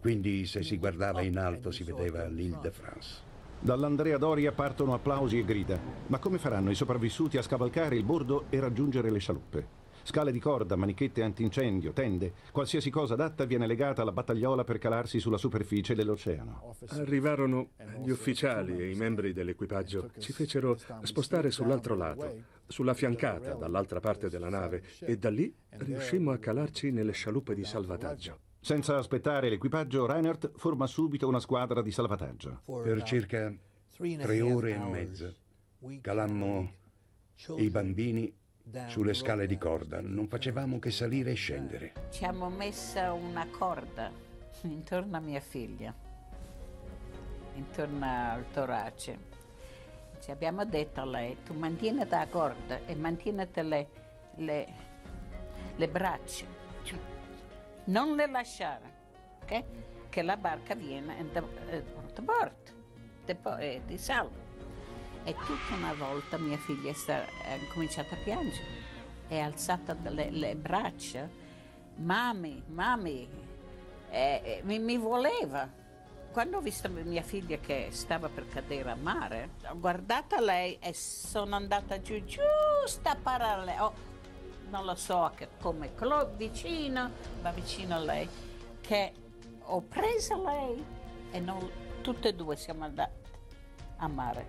Quindi se si guardava in alto si vedeva l'Ile de France. Dall'Andrea Doria partono applausi e grida. Ma come faranno i sopravvissuti a scavalcare il bordo e raggiungere le scialuppe? Scale di corda, manichette antincendio, tende, qualsiasi cosa adatta viene legata alla battagliola per calarsi sulla superficie dell'oceano. Arrivarono gli ufficiali e i membri dell'equipaggio. Ci fecero spostare sull'altro lato, sulla fiancata, dall'altra parte della nave, e da lì riuscimmo a calarci nelle scialuppe di salvataggio. Senza aspettare l'equipaggio, Reinhardt forma subito una squadra di salvataggio. Per circa tre ore e mezza calammo i bambini sulle scale di corda. Non facevamo che salire e scendere. Ci hanno messa una corda intorno a mia figlia, intorno al torace. Ci abbiamo detto a lei, tu mantieni la corda e mantieniti le, le, le braccia. Non le lasciare, ok? Che la barca viene e ti porta, ti, ti salva. E tutta una volta mia figlia sta, ha cominciato a piangere, è alzata le, le braccia, mami, mami, eh, mi, mi, voleva. Quando ho visto mia figlia che stava per cadere a mare, ho guardato lei e sono andata giù, giusto a parare. Non lo so che, come vicino, ma vicino a lei, che ho preso lei e non, tutte e due siamo andate a mare.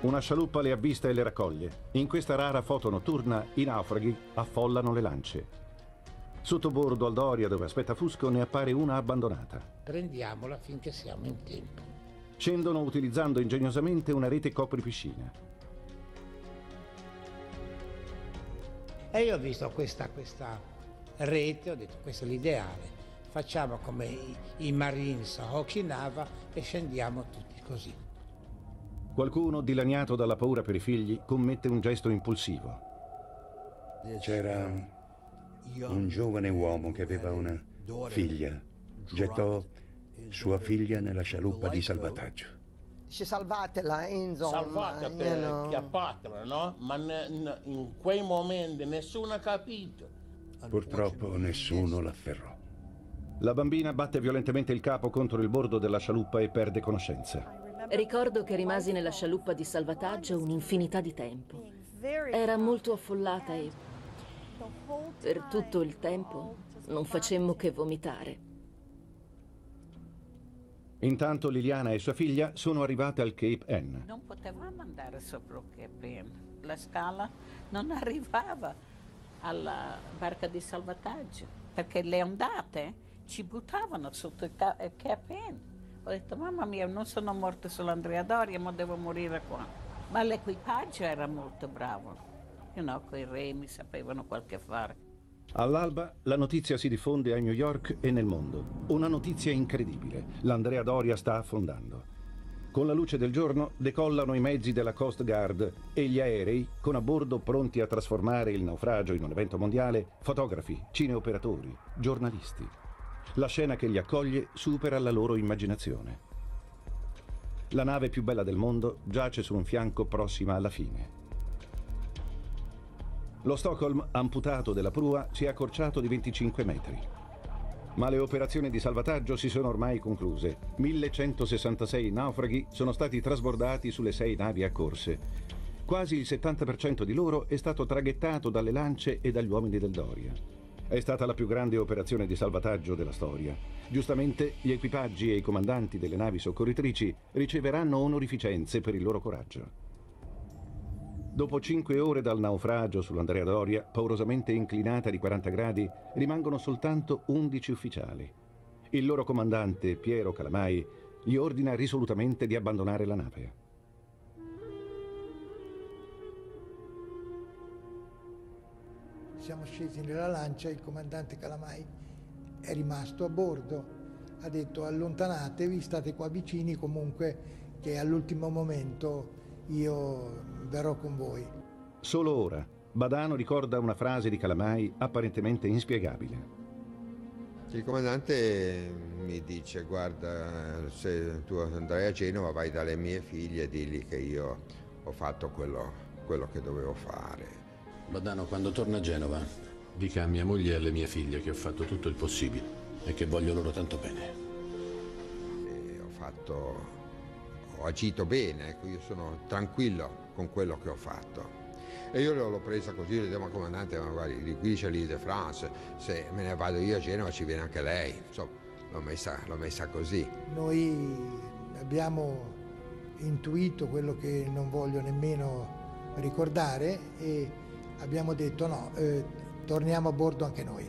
Una scialuppa le avvista e le raccoglie. In questa rara foto notturna i naufraghi affollano le lance. Sottobordo al Doria, dove aspetta Fusco, ne appare una abbandonata. Prendiamola finché siamo in tempo. Scendono utilizzando ingegnosamente una rete copripiscina. E io ho visto questa, questa rete, ho detto questa è l'ideale. Facciamo come i, i Marines a Okinawa e scendiamo tutti così. Qualcuno, dilaniato dalla paura per i figli, commette un gesto impulsivo. C'era un giovane uomo che aveva una figlia. Gettò sua figlia nella scialuppa di salvataggio. Dice salvatela, Enzo. Salvata per know. chiappatela, no? Ma in quei momenti nessuno ha capito. Purtroppo nessuno l'afferrò. La bambina batte violentemente il capo contro il bordo della scialuppa e perde conoscenza. Ricordo che rimasi nella scialuppa di salvataggio un'infinità di tempo. Era molto affollata e per tutto il tempo non facemmo che vomitare. Intanto Liliana e sua figlia sono arrivate al Cape N. Non potevamo andare sopra il Cape N. La scala non [laughs] arrivava alla barca di salvataggio perché le ondate ci buttavano sotto il Cape N. Ho detto, mamma mia, non sono morta sull'Andrea Doria, ma devo morire qua. Ma l'equipaggio era molto bravo. You know, quei remi sapevano quel che fare. All'alba la notizia si diffonde a New York e nel mondo. Una notizia incredibile. L'Andrea Doria sta affondando. Con la luce del giorno decollano i mezzi della Coast Guard e gli aerei, con a bordo pronti a trasformare il naufragio in un evento mondiale, fotografi, cineoperatori, giornalisti. La scena che li accoglie supera la loro immaginazione. La nave più bella del mondo giace su un fianco prossima alla fine. Lo Stockholm, amputato della prua, si è accorciato di 25 metri. Ma le operazioni di salvataggio si sono ormai concluse. 1166 naufraghi sono stati trasbordati sulle sei navi accorse. Quasi il 70% di loro è stato traghettato dalle lance e dagli uomini del Doria. È stata la più grande operazione di salvataggio della storia. Giustamente gli equipaggi e i comandanti delle navi soccorritrici riceveranno onorificenze per il loro coraggio. Dopo cinque ore dal naufragio sull'Andrea Doria, paurosamente inclinata di 40 gradi, rimangono soltanto 11 ufficiali. Il loro comandante, Piero Calamai, gli ordina risolutamente di abbandonare la nave. siamo scesi nella lancia, il comandante Calamai è rimasto a bordo, ha detto allontanatevi, state qua vicini comunque che all'ultimo momento io verrò con voi. Solo ora Badano ricorda una frase di Calamai apparentemente inspiegabile. Il comandante mi dice guarda se tu andrai a Genova vai dalle mie figlie e digli che io ho fatto quello, quello che dovevo fare. Badano, quando torna a Genova, dica a mia moglie e alle mie figlie che ho fatto tutto il possibile e che voglio loro tanto bene. E ho fatto, ho agito bene, ecco, io sono tranquillo con quello che ho fatto. E io l'ho presa così, le dico, ma comandante, ma guardi, qui c'è l'Ile de France, se me ne vado io a Genova ci viene anche lei. Insomma, l'ho messa, l'ho messa così. Noi abbiamo intuito quello che non voglio nemmeno ricordare e abbiamo detto no, eh, torniamo a bordo anche noi,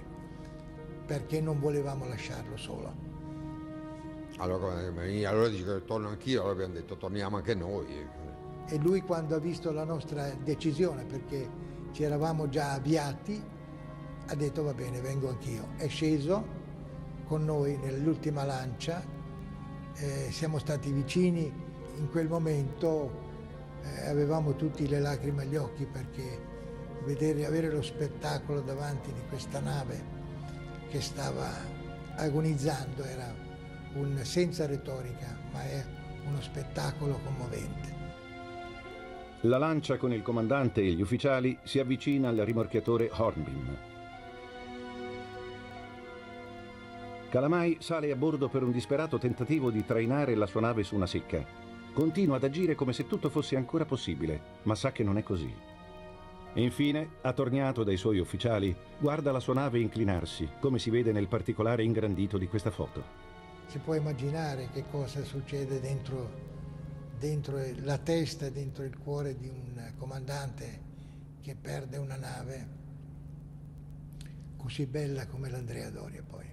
perché non volevamo lasciarlo solo. Allora, allora dico che torno anch'io, allora abbiamo detto torniamo anche noi e lui quando ha visto la nostra decisione, perché ci eravamo già avviati, ha detto va bene, vengo anch'io. È sceso con noi nell'ultima lancia, eh, siamo stati vicini, in quel momento eh, avevamo tutti le lacrime agli occhi perché vedere, avere lo spettacolo davanti di questa nave che stava agonizzando era un, senza retorica, ma è uno spettacolo commovente. La lancia con il comandante e gli ufficiali si avvicina al rimorchiatore Hornbeam. Calamai sale a bordo per un disperato tentativo di trainare la sua nave su una secca. Continua ad agire come se tutto fosse ancora possibile, ma sa che non è così. Infine, attorniato dai suoi ufficiali, guarda la sua nave inclinarsi, come si vede nel particolare ingrandito di questa foto. Si può immaginare che cosa succede dentro dentro la testa, dentro il cuore di un comandante che perde una nave così bella come l'Andrea Doria poi.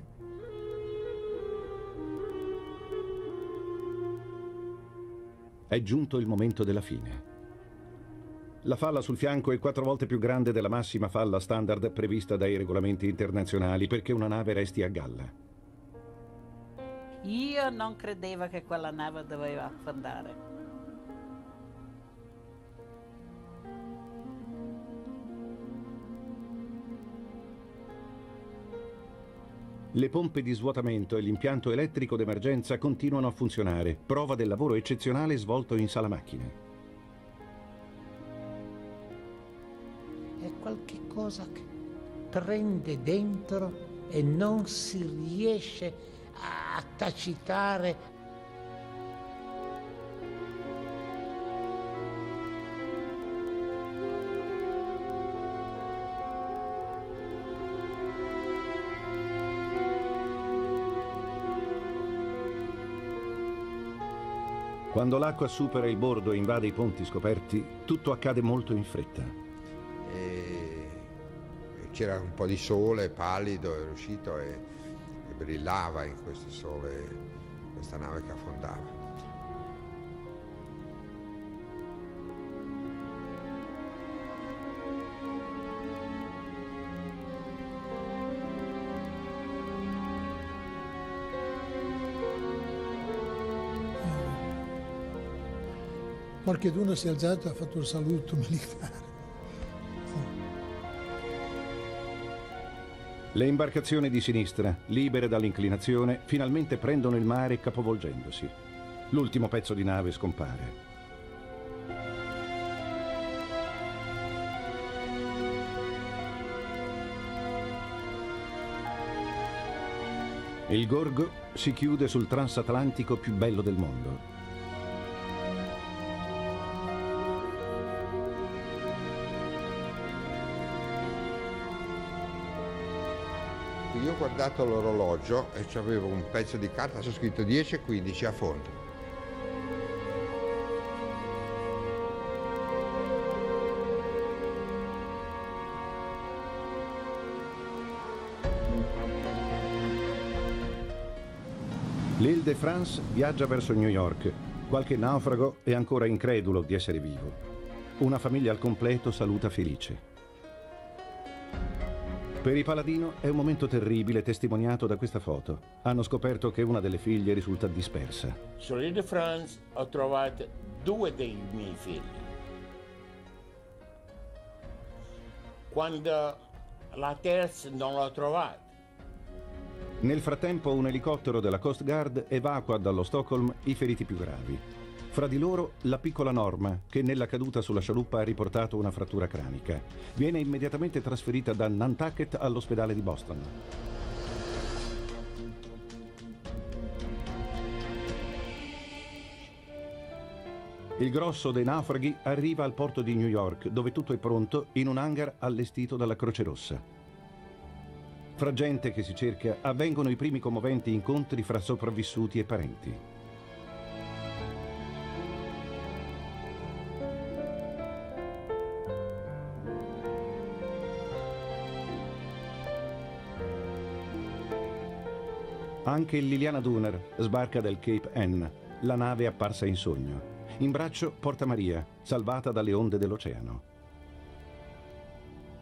È giunto il momento della fine. La falla sul fianco è quattro volte più grande della massima falla standard prevista dai regolamenti internazionali perché una nave resti a galla. Io non credevo che quella nave doveva affondare. Le pompe di svuotamento e l'impianto elettrico d'emergenza continuano a funzionare, prova del lavoro eccezionale svolto in sala macchine. È qualche cosa che prende dentro e non si riesce a tacitare, Quando l'acqua supera il bordo e invade i ponti scoperti, tutto accade molto in fretta. E c'era un po' di sole, pallido, era uscito e, e brillava in questo sole questa nave che affondava. Qualcheduno si è alzato e ha fatto il saluto [laughs] militare. Le imbarcazioni di sinistra, libere dall'inclinazione, finalmente prendono il mare capovolgendosi. L'ultimo pezzo di nave scompare. Il gorgo si chiude sul transatlantico più bello del mondo. Ho guardato l'orologio e c'avevo un pezzo di carta, c'è scritto 10 e 15 a fondo. L'Île de France viaggia verso New York. Qualche naufrago è ancora incredulo di essere vivo. Una famiglia al completo saluta felice. Per i Paladino è un momento terribile testimoniato da questa foto. Hanno scoperto che una delle figlie risulta dispersa. Sull'Île de France ho trovato due dei miei figli. Quando la terza non l'ho trovata, Nel frattempo un elicottero della Coast Guard evacua dallo Stockholm i feriti più gravi. Fra di loro la piccola Norma, che nella caduta sulla scialuppa ha riportato una frattura cranica. Viene immediatamente trasferita da Nantucket all'ospedale di Boston. Il grosso dei naufraghi arriva al porto di New York, dove tutto è pronto in un hangar allestito dalla Croce Rossa. Fra gente che si cerca avvengono i primi commoventi incontri fra sopravvissuti e parenti. Anche il Liliana Duner sbarca dal Cape Ann, la nave apparsa in sogno. In braccio Porta Maria, salvata dalle onde dell'oceano.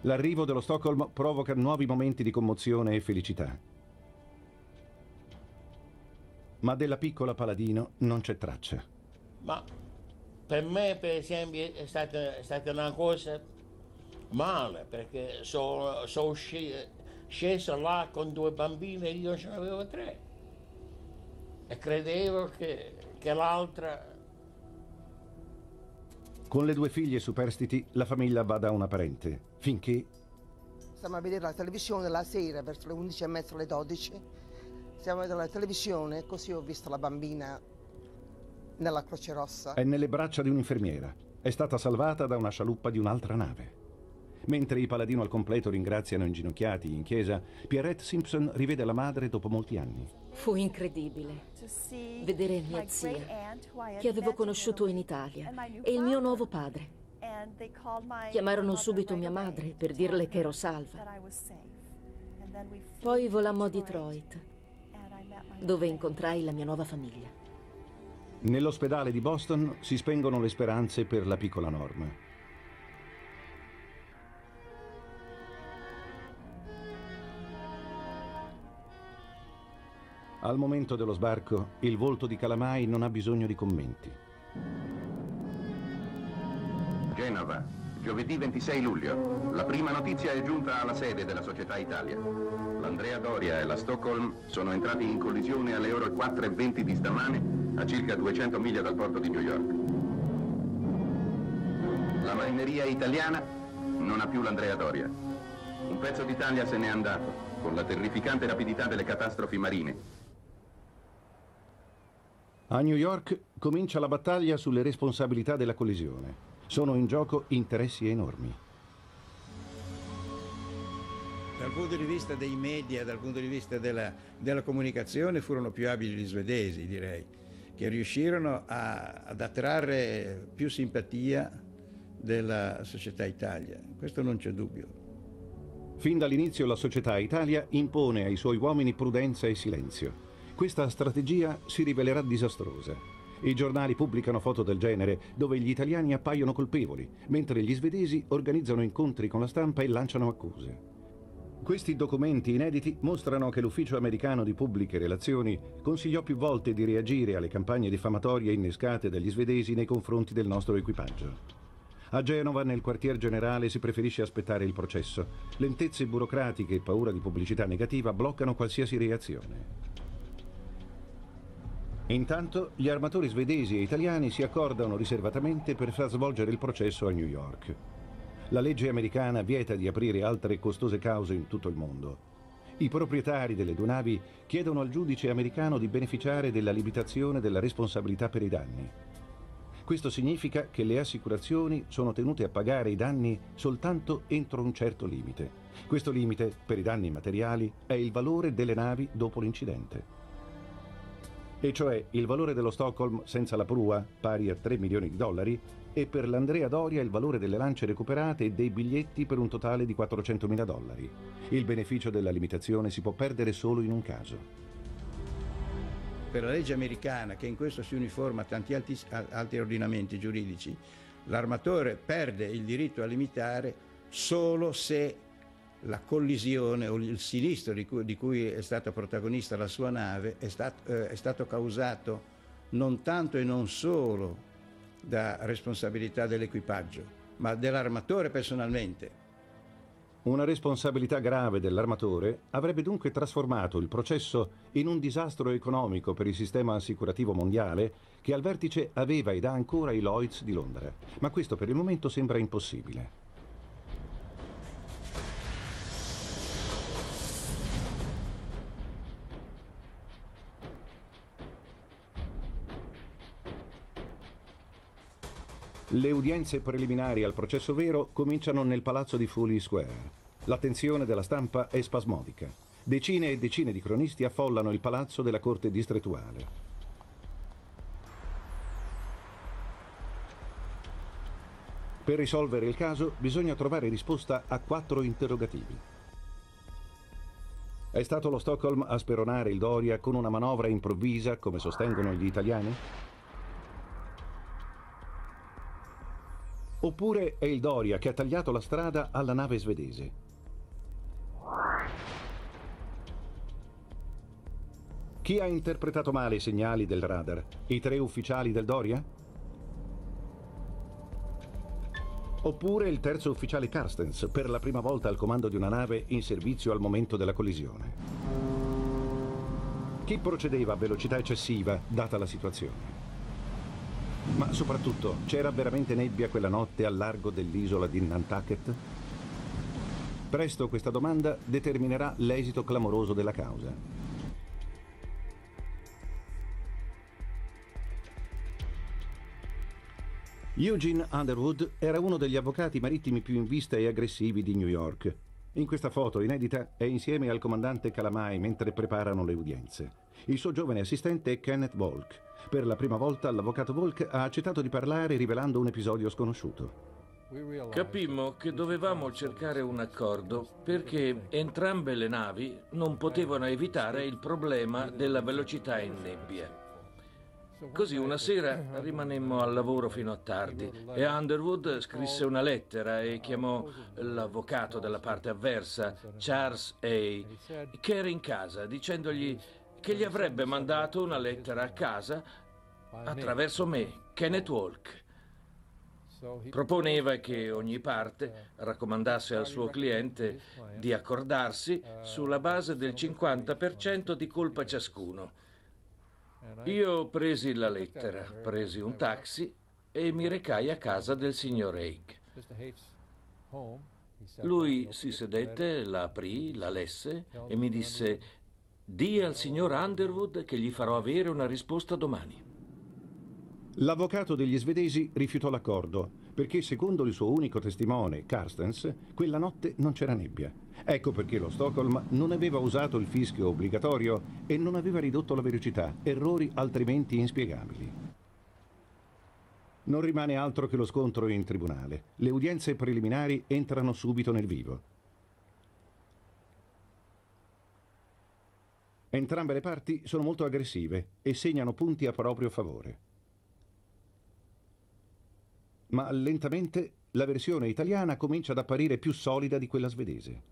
L'arrivo dello Stockholm provoca nuovi momenti di commozione e felicità. Ma della piccola Paladino non c'è traccia. Ma per me, per esempio, è stata, è stata una cosa male, perché sono so sceso là con due bambine e io ce ne avevo tre. E credevo che, che l'altra con le due figlie superstiti, la famiglia va da una parente, finché... Stiamo a vedere la televisione la sera, verso le 11 e mezza, alle 12. Stiamo a vedere la televisione così ho visto la bambina nella Croce Rossa. È nelle braccia di un'infermiera. È stata salvata da una scialuppa di un'altra nave. Mentre i paladino al completo ringraziano inginocchiati in chiesa, Pierrette Simpson rivede la madre dopo molti anni. Fu incredibile vedere mia zia, che avevo conosciuto in Italia, e il mio nuovo padre. Chiamarono subito mia madre per dirle che ero salva. Poi volammo a Detroit, dove incontrai la mia nuova famiglia. Nell'ospedale di Boston si spengono le speranze per la piccola Norma. Al momento dello sbarco, il volto di Calamai non ha bisogno di commenti. Genova, giovedì 26 luglio. La prima notizia è giunta alla sede della Società Italia. L'Andrea Doria e la Stockholm sono entrati in collisione alle ore 4.20 di stamane a circa 200 miglia dal porto di New York. La marineria italiana non ha più l'Andrea Doria. Un pezzo d'Italia se n'è andato, con la terrificante rapidità delle catastrofi marine, a New York comincia la battaglia sulle responsabilità della collisione. Sono in gioco interessi enormi. Dal punto di vista dei media, dal punto di vista della, della comunicazione, furono più abili gli svedesi, direi, che riuscirono a, ad attrarre più simpatia della società Italia. Questo non c'è dubbio. Fin dall'inizio la società Italia impone ai suoi uomini prudenza e silenzio. Questa strategia si rivelerà disastrosa. I giornali pubblicano foto del genere dove gli italiani appaiono colpevoli, mentre gli svedesi organizzano incontri con la stampa e lanciano accuse. Questi documenti inediti mostrano che l'Ufficio americano di pubbliche relazioni consigliò più volte di reagire alle campagne diffamatorie innescate dagli svedesi nei confronti del nostro equipaggio. A Genova, nel quartier generale, si preferisce aspettare il processo. Lentezze burocratiche e paura di pubblicità negativa bloccano qualsiasi reazione. Intanto gli armatori svedesi e italiani si accordano riservatamente per far svolgere il processo a New York. La legge americana vieta di aprire altre costose cause in tutto il mondo. I proprietari delle due navi chiedono al giudice americano di beneficiare della limitazione della responsabilità per i danni. Questo significa che le assicurazioni sono tenute a pagare i danni soltanto entro un certo limite. Questo limite, per i danni materiali, è il valore delle navi dopo l'incidente e cioè il valore dello Stockholm senza la prua, pari a 3 milioni di dollari, e per l'Andrea Doria il valore delle lance recuperate e dei biglietti per un totale di 400 mila dollari. Il beneficio della limitazione si può perdere solo in un caso. Per la legge americana, che in questo si uniforma a tanti altri, altri ordinamenti giuridici, l'armatore perde il diritto a limitare solo se la collisione o il sinistro di cui, di cui, è stata protagonista la sua nave è, stat, eh, è stato causato non tanto e non solo da responsabilità dell'equipaggio, ma dell'armatore personalmente. Una responsabilità grave dell'armatore avrebbe dunque trasformato il processo in un disastro economico per il sistema assicurativo mondiale che al vertice aveva ed ha ancora i Lloyds di Londra. Ma questo per il momento sembra impossibile. Le udienze preliminari al processo vero cominciano nel palazzo di Foley Square. L'attenzione della stampa è spasmodica. Decine e decine di cronisti affollano il palazzo della corte distrettuale. Per risolvere il caso bisogna trovare risposta a quattro interrogativi. È stato lo Stockholm a speronare il Doria con una manovra improvvisa, come sostengono gli italiani? Oppure è il Doria che ha tagliato la strada alla nave svedese. Chi ha interpretato male i segnali del radar? I tre ufficiali del Doria? Oppure il terzo ufficiale Carstens, per la prima volta al comando di una nave in servizio al momento della collisione? Chi procedeva a velocità eccessiva, data la situazione? Ma soprattutto, c'era veramente nebbia quella notte al largo dell'isola di Nantucket? Presto questa domanda determinerà l'esito clamoroso della causa. Eugene Underwood era uno degli avvocati marittimi più in vista e aggressivi di New York. In questa foto inedita è insieme al comandante Calamai mentre preparano le udienze. Il suo giovane assistente è Kenneth Volk. Per la prima volta l'avvocato Volk ha accettato di parlare rivelando un episodio sconosciuto. Capimmo che dovevamo cercare un accordo perché entrambe le navi non potevano evitare il problema della velocità in nebbia. Così una sera rimanemmo al lavoro fino a tardi e Underwood scrisse una lettera e chiamò l'avvocato della parte avversa, Charles A., che era in casa, dicendogli che gli avrebbe mandato una lettera a casa attraverso me, Kenneth Walk. Proponeva che ogni parte raccomandasse al suo cliente di accordarsi sulla base del 50% di colpa ciascuno. Io presi la lettera, presi un taxi e mi recai a casa del signor Hake. Lui si sedette, la aprì, la lesse e mi disse Dì al signor Underwood che gli farò avere una risposta domani. L'avvocato degli svedesi rifiutò l'accordo perché, secondo il suo unico testimone, Carstens, quella notte non c'era nebbia. Ecco perché lo Stockholm non aveva usato il fischio obbligatorio e non aveva ridotto la velocità, errori altrimenti inspiegabili. Non rimane altro che lo scontro in tribunale. Le udienze preliminari entrano subito nel vivo. Entrambe le parti sono molto aggressive e segnano punti a proprio favore. Ma lentamente la versione italiana comincia ad apparire più solida di quella svedese.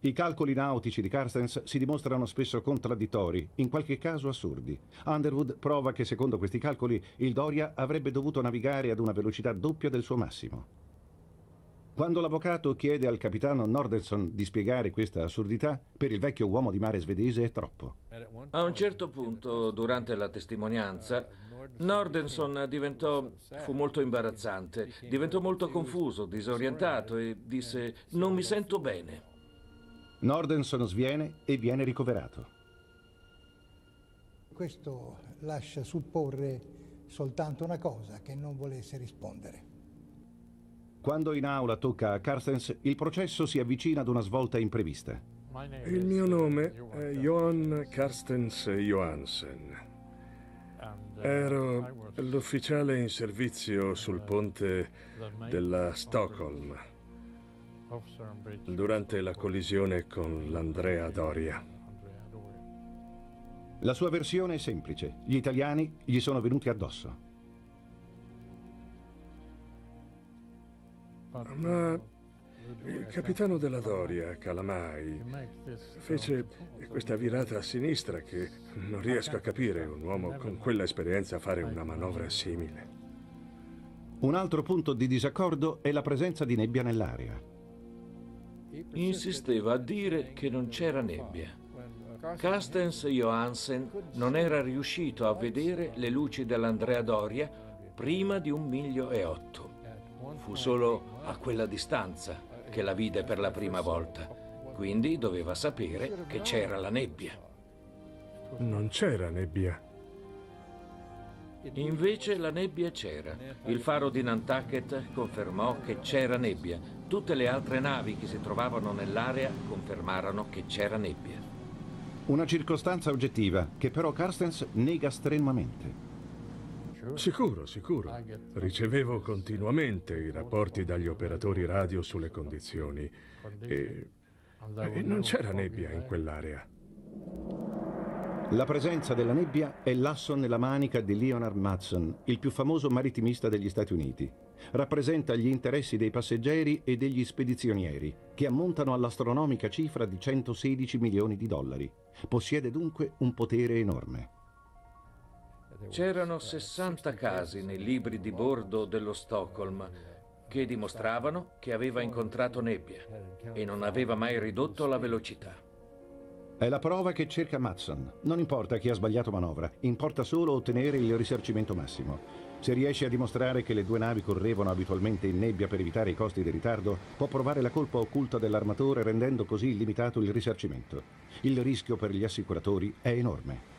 I calcoli nautici di Carstens si dimostrano spesso contraddittori, in qualche caso assurdi. Underwood prova che secondo questi calcoli il Doria avrebbe dovuto navigare ad una velocità doppia del suo massimo. Quando l'avvocato chiede al capitano Norderson di spiegare questa assurdità, per il vecchio uomo di mare svedese è troppo. A un certo punto, durante la testimonianza, Nordenson diventò, fu molto imbarazzante, diventò molto confuso, disorientato e disse non mi sento bene. Nordenson sviene e viene ricoverato. Questo lascia supporre soltanto una cosa, che non volesse rispondere. Quando in aula tocca a Carstens, il processo si avvicina ad una svolta imprevista. Il mio nome è Johan Carstens Johansen. Ero l'ufficiale in servizio sul ponte della Stockholm durante la collisione con l'Andrea Doria. La sua versione è semplice. Gli italiani gli sono venuti addosso. Ma il capitano della Doria, Calamai, fece questa virata a sinistra che non riesco a capire un uomo con quella esperienza fare una manovra simile. Un altro punto di disaccordo è la presenza di nebbia nell'area. insisteva a dire che non c'era nebbia. Carstens Johansen non era riuscito a vedere le luci dell'Andrea Doria prima di un miglio e otto. Fu solo a quella distanza che la vide per la prima volta, quindi doveva sapere che c'era la nebbia. Non c'era nebbia. Invece la nebbia c'era. Il faro di Nantucket confermò che c'era nebbia. Tutte le altre navi che si trovavano nell'area confermarono che c'era nebbia. Una circostanza oggettiva che però Carstens nega strenuamente. Sicuro, sicuro. Ricevevo continuamente i rapporti dagli operatori radio sulle condizioni e, e non c'era nebbia in quell'area. La presenza della nebbia è l'asso nella manica di Leonard Matson, il più famoso marittimista degli Stati Uniti. Rappresenta gli interessi dei passeggeri e degli spedizionieri, che ammontano all'astronomica cifra di 116 milioni di dollari. Possiede dunque un potere enorme. C'erano 60 casi nei libri di bordo dello Stockholm che dimostravano che aveva incontrato nebbia e non aveva mai ridotto la velocità. È la prova che cerca Matson. Non importa chi ha sbagliato manovra, importa solo ottenere il risarcimento massimo. Se riesce a dimostrare che le due navi correvano abitualmente in nebbia per evitare i costi di ritardo, può provare la colpa occulta dell'armatore rendendo così illimitato il risarcimento. Il rischio per gli assicuratori è enorme.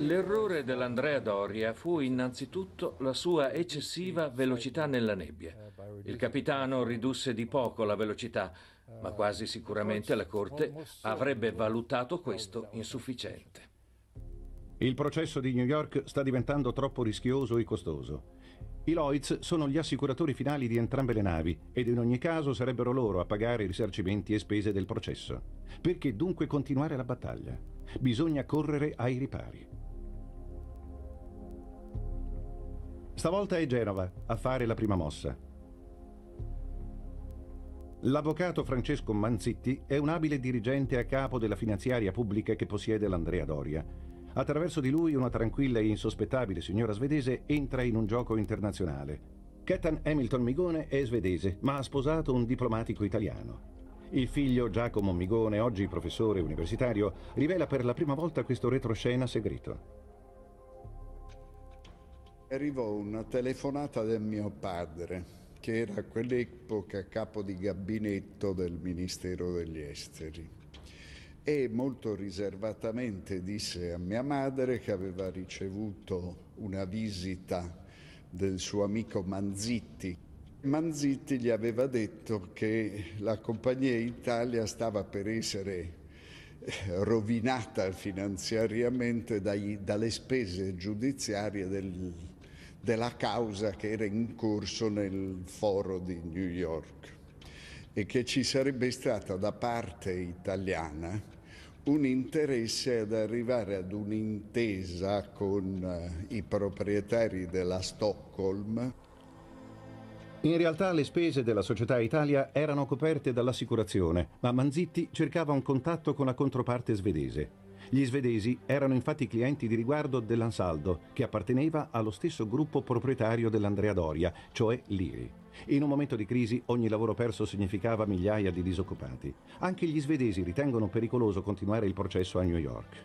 L'errore dell'Andrea Doria fu innanzitutto la sua eccessiva velocità nella nebbia. Il capitano ridusse di poco la velocità, ma quasi sicuramente la Corte avrebbe valutato questo insufficiente. Il processo di New York sta diventando troppo rischioso e costoso. I Lloyds sono gli assicuratori finali di entrambe le navi ed in ogni caso sarebbero loro a pagare i risarcimenti e spese del processo. Perché dunque continuare la battaglia? Bisogna correre ai ripari. Stavolta è Genova a fare la prima mossa. L'avvocato Francesco Manzitti è un abile dirigente a capo della finanziaria pubblica che possiede l'Andrea Doria. Attraverso di lui una tranquilla e insospettabile signora svedese entra in un gioco internazionale. Ketan Hamilton Migone è svedese, ma ha sposato un diplomatico italiano. Il figlio Giacomo Migone, oggi professore universitario, rivela per la prima volta questo retroscena segreto. Arrivò una telefonata del mio padre che era a quell'epoca capo di gabinetto del Ministero degli Esteri e molto riservatamente disse a mia madre che aveva ricevuto una visita del suo amico Manzitti. Manzitti gli aveva detto che la compagnia Italia stava per essere eh, rovinata finanziariamente dai, dalle spese giudiziarie del della causa che era in corso nel foro di New York e che ci sarebbe stata da parte italiana un interesse ad arrivare ad un'intesa con uh, i proprietari della Stockholm. In realtà le spese della società Italia erano coperte dall'assicurazione, ma Manzitti cercava un contatto con la controparte svedese. Gli svedesi erano infatti clienti di riguardo dell'Ansaldo, che apparteneva allo stesso gruppo proprietario dell'Andrea Doria, cioè l'IRI. In un momento di crisi ogni lavoro perso significava migliaia di disoccupati. Anche gli svedesi ritengono pericoloso continuare il processo a New York.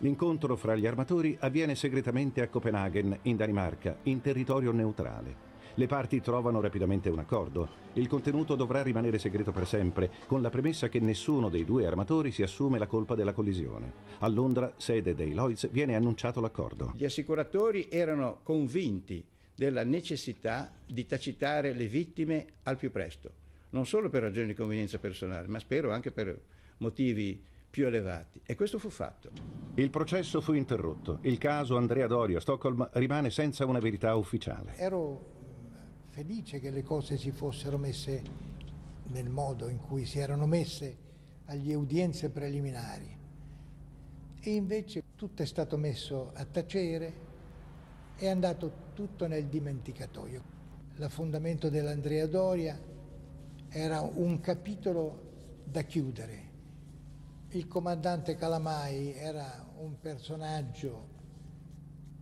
L'incontro fra gli armatori avviene segretamente a Copenaghen, in Danimarca, in territorio neutrale. Le parti trovano rapidamente un accordo. Il contenuto dovrà rimanere segreto per sempre, con la premessa che nessuno dei due armatori si assume la colpa della collisione. A Londra, sede dei Lloyds, viene annunciato l'accordo. Gli assicuratori erano convinti della necessità di tacitare le vittime al più presto, non solo per ragioni di convenienza personale, ma spero anche per motivi più elevati. E questo fu fatto. Il processo fu interrotto. Il caso Andrea Doria Stockholm rimane senza una verità ufficiale. Ero felice che le cose si fossero messe nel modo in cui si erano messe agli udienze preliminari. E invece tutto è stato messo a tacere, è andato tutto nel dimenticatoio. L'affondamento dell'Andrea Doria era un capitolo da chiudere. Il comandante Calamai era un personaggio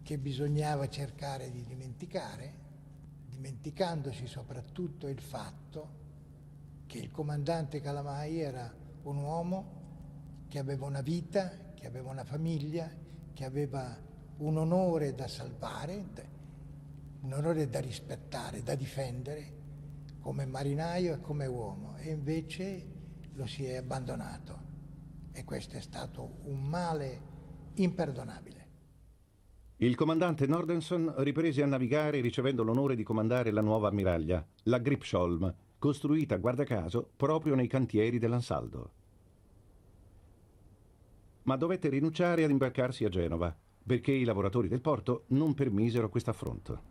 che bisognava cercare di dimenticare dimenticandosi soprattutto il fatto che il comandante Calamai era un uomo che aveva una vita, che aveva una famiglia, che aveva un onore da salvare, un onore da rispettare, da difendere come marinaio e come uomo e invece lo si è abbandonato e questo è stato un male imperdonabile. Il comandante Nordenson riprese a navigare ricevendo l'onore di comandare la nuova ammiraglia, la Gripsholm, costruita, guarda caso, proprio nei cantieri dell'Ansaldo. Ma dovette rinunciare ad imbarcarsi a Genova, perché i lavoratori del porto non permisero questo affronto.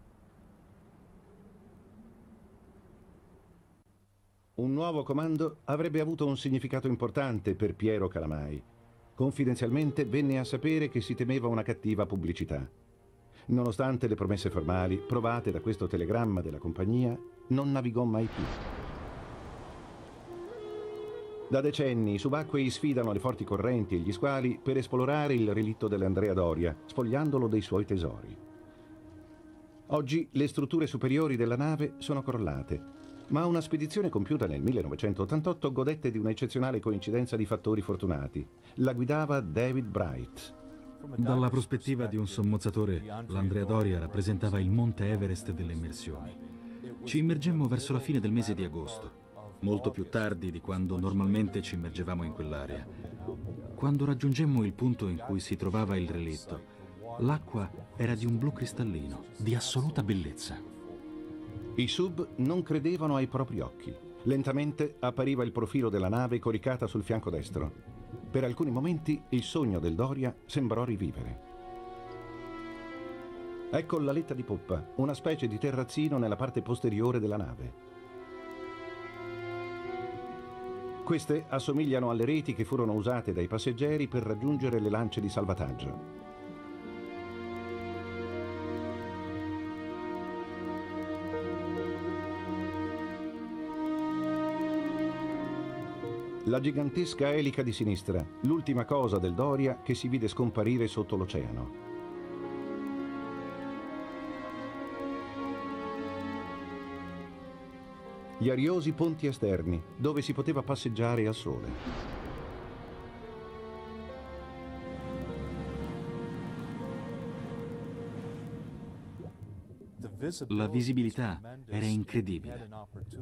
Un nuovo comando avrebbe avuto un significato importante per Piero Calamai. Confidenzialmente venne a sapere che si temeva una cattiva pubblicità. Nonostante le promesse formali provate da questo telegramma della compagnia, non navigò mai più. Da decenni i subacquei sfidano le forti correnti e gli squali per esplorare il relitto dell'Andrea Doria, spogliandolo dei suoi tesori. Oggi le strutture superiori della nave sono crollate ma una spedizione compiuta nel 1988 godette di un'eccezionale coincidenza di fattori fortunati. La guidava David Bright. Dalla prospettiva di un sommozzatore, l'Andrea Doria rappresentava il monte Everest delle immersioni. Ci immergemmo verso la fine del mese di agosto, molto più tardi di quando normalmente ci immergevamo in quell'area. Quando raggiungemmo il punto in cui si trovava il relitto, l'acqua era di un blu cristallino, di assoluta bellezza. I sub non credevano ai propri occhi. Lentamente appariva il profilo della nave coricata sul fianco destro. Per alcuni momenti il sogno del Doria sembrò rivivere. Ecco l'aletta di poppa, una specie di terrazzino nella parte posteriore della nave. Queste assomigliano alle reti che furono usate dai passeggeri per raggiungere le lance di salvataggio. La gigantesca elica di sinistra, l'ultima cosa del Doria che si vide scomparire sotto l'oceano. Gli ariosi ponti esterni, dove si poteva passeggiare al sole. La visibilità era incredibile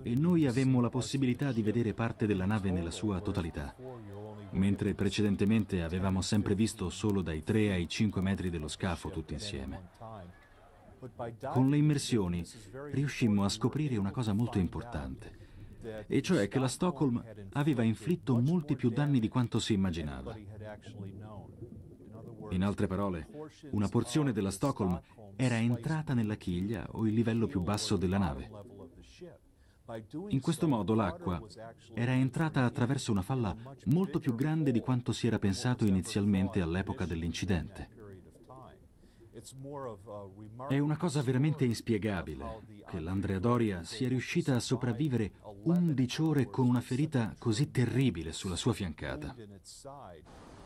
e noi avemmo la possibilità di vedere parte della nave nella sua totalità, mentre precedentemente avevamo sempre visto solo dai 3 ai 5 metri dello scafo tutti insieme. Con le immersioni riuscimmo a scoprire una cosa molto importante, e cioè che la Stockholm aveva inflitto molti più danni di quanto si immaginava. In altre parole, una porzione della Stockholm era entrata nella chiglia o il livello più basso della nave. In questo modo l'acqua era entrata attraverso una falla molto più grande di quanto si era pensato inizialmente all'epoca dell'incidente. È una cosa veramente inspiegabile che l'Andrea Doria sia riuscita a sopravvivere 11 ore con una ferita così terribile sulla sua fiancata.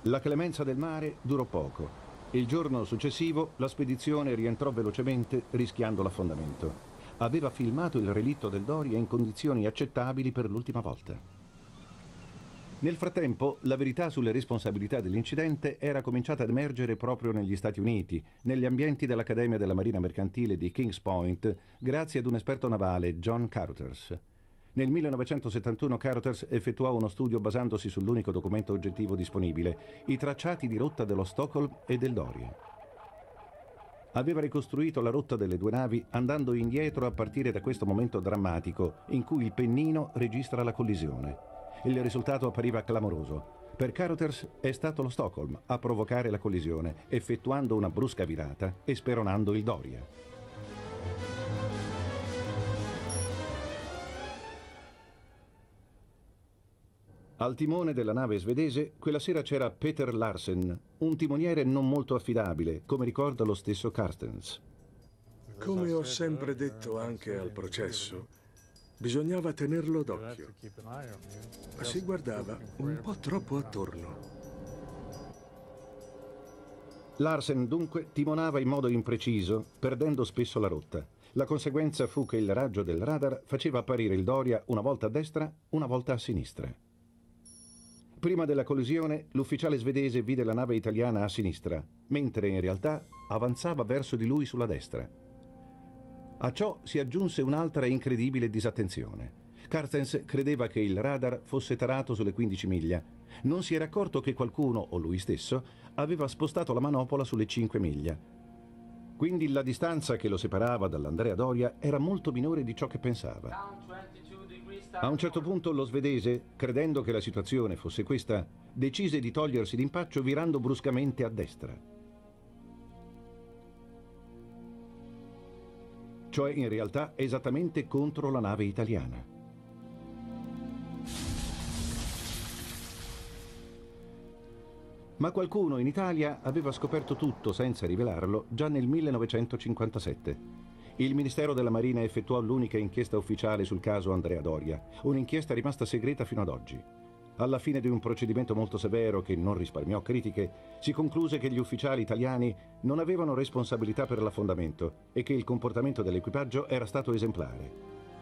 La clemenza del mare durò poco il giorno successivo la spedizione rientrò velocemente rischiando l'affondamento. Aveva filmato il relitto del Doria in condizioni accettabili per l'ultima volta. Nel frattempo, la verità sulle responsabilità dell'incidente era cominciata ad emergere proprio negli Stati Uniti, negli ambienti dell'Accademia della Marina Mercantile di Kings Point, grazie ad un esperto navale, John Carruthers. Nel 1971 Carruthers effettuò uno studio basandosi sull'unico documento oggettivo disponibile, i tracciati di rotta dello Stockholm e del Doria. Aveva ricostruito la rotta delle due navi andando indietro a partire da questo momento drammatico in cui il pennino registra la collisione. Il risultato appariva clamoroso. Per Carruthers è stato lo Stockholm a provocare la collisione, effettuando una brusca virata e speronando il Doria. Al timone della nave svedese quella sera c'era Peter Larsen, un timoniere non molto affidabile, come ricorda lo stesso Carstens. Come ho sempre detto anche al processo, bisognava tenerlo d'occhio. Si guardava un po' troppo attorno. Larsen dunque timonava in modo impreciso, perdendo spesso la rotta. La conseguenza fu che il raggio del radar faceva apparire il Doria una volta a destra, una volta a sinistra. Prima della collisione, l'ufficiale svedese vide la nave italiana a sinistra, mentre in realtà avanzava verso di lui sulla destra. A ciò si aggiunse un'altra incredibile disattenzione. Carstens credeva che il radar fosse tarato sulle 15 miglia. Non si era accorto che qualcuno, o lui stesso, aveva spostato la manopola sulle 5 miglia. Quindi la distanza che lo separava dall'Andrea Doria era molto minore di ciò che pensava. A un certo punto lo svedese, credendo che la situazione fosse questa, decise di togliersi d'impaccio virando bruscamente a destra. Cioè in realtà esattamente contro la nave italiana. Ma qualcuno in Italia aveva scoperto tutto senza rivelarlo già nel 1957. Il Ministero della Marina effettuò l'unica inchiesta ufficiale sul caso Andrea Doria, un'inchiesta rimasta segreta fino ad oggi. Alla fine di un procedimento molto severo che non risparmiò critiche, si concluse che gli ufficiali italiani non avevano responsabilità per l'affondamento e che il comportamento dell'equipaggio era stato esemplare.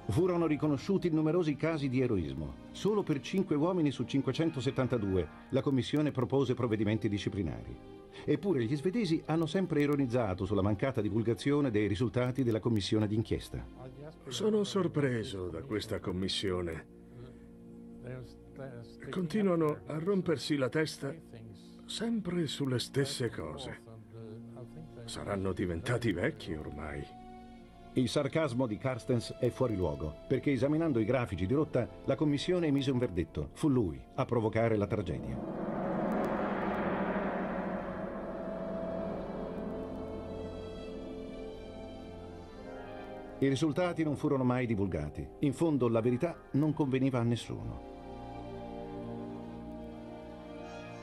Furono riconosciuti numerosi casi di eroismo. Solo per 5 uomini su 572 la Commissione propose provvedimenti disciplinari. Eppure gli svedesi hanno sempre ironizzato sulla mancata divulgazione dei risultati della Commissione d'inchiesta. Sono sorpreso da questa Commissione. Continuano a rompersi la testa sempre sulle stesse cose. Saranno diventati vecchi ormai. Il sarcasmo di Carstens è fuori luogo, perché esaminando i grafici di rotta, la commissione emise un verdetto. Fu lui a provocare la tragedia. I risultati non furono mai divulgati. In fondo la verità non conveniva a nessuno.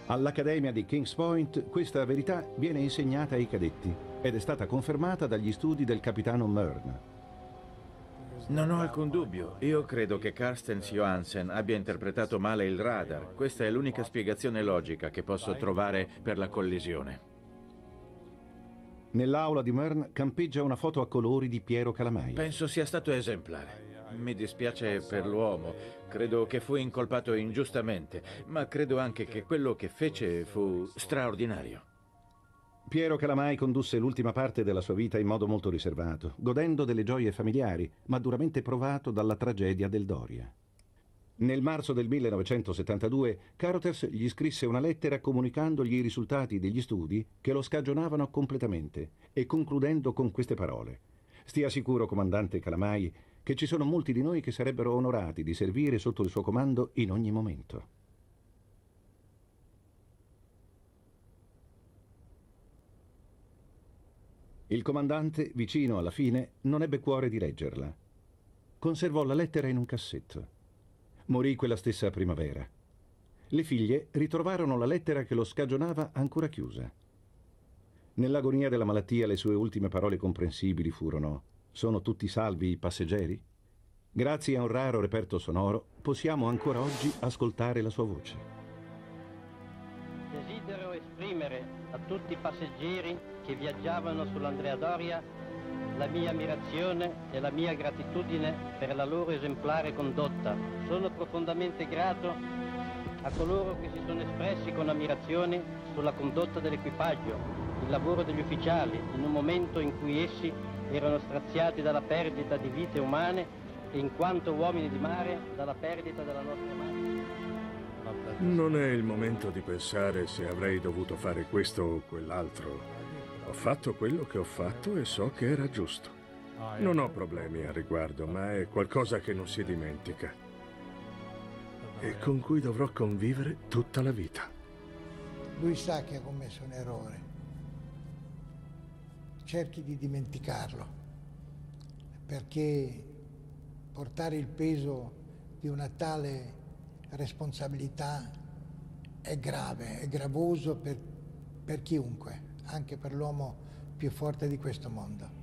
All'Accademia di Kings Point questa verità viene insegnata ai cadetti ed è stata confermata dagli studi del capitano Mern. Non ho alcun dubbio. Io credo che Carstens Johansen abbia interpretato male il radar. Questa è l'unica spiegazione logica che posso trovare per la collisione. Nell'aula di Mern campeggia una foto a colori di Piero Calamai. Penso sia stato esemplare. Mi dispiace per l'uomo, credo che fu incolpato ingiustamente, ma credo anche che quello che fece fu straordinario. Piero Calamai condusse l'ultima parte della sua vita in modo molto riservato, godendo delle gioie familiari, ma duramente provato dalla tragedia del Doria. Nel marzo del 1972 Carothers gli scrisse una lettera comunicandogli i risultati degli studi che lo scagionavano completamente e concludendo con queste parole. Stia sicuro, comandante Calamai, che ci sono molti di noi che sarebbero onorati di servire sotto il suo comando in ogni momento. Il comandante, vicino alla fine, non ebbe cuore di leggerla. Conservò la lettera in un cassetto. Morì quella stessa primavera. Le figlie ritrovarono la lettera che lo scagionava ancora chiusa. Nell'agonia della malattia le sue ultime parole comprensibili furono sono tutti salvi i passeggeri? Grazie a un raro reperto sonoro possiamo ancora oggi ascoltare la sua voce. Desidero esprimere a tutti i passeggeri che viaggiavano sull'Andrea Doria la mia ammirazione e la mia gratitudine per la loro esemplare condotta. Sono profondamente grato a coloro che si sono espressi con ammirazione sulla condotta dell'equipaggio, il lavoro degli ufficiali, in un momento in cui essi erano straziati dalla perdita di vite umane e in quanto uomini di mare dalla perdita della nostra madre. Non è il momento di pensare se avrei dovuto fare questo o quell'altro. Ho fatto quello che ho fatto e so che era giusto. Non ho problemi al riguardo, ma è qualcosa che non si dimentica e con cui dovrò convivere tutta la vita. Lui sa che ha commesso un errore. Cerchi di dimenticarlo, perché portare il peso di una tale responsabilità è grave, è gravoso per, per chiunque, anche per l'uomo più forte di questo mondo.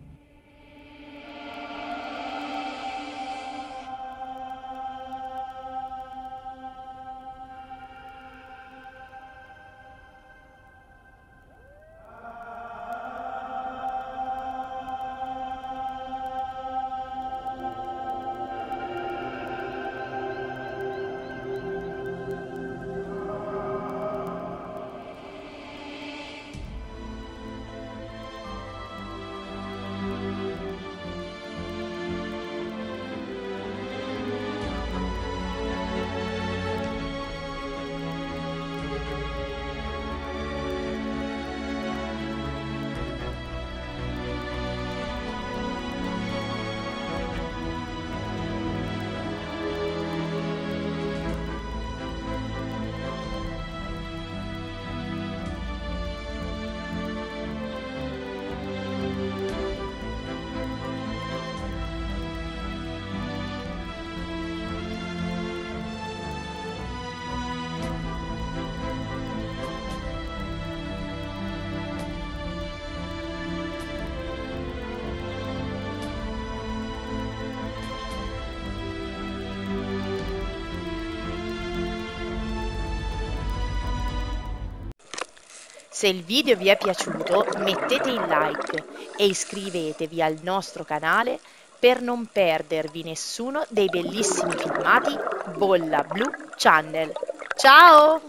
Se il video vi è piaciuto mettete il like e iscrivetevi al nostro canale per non perdervi nessuno dei bellissimi filmati Bolla Blu Channel. Ciao!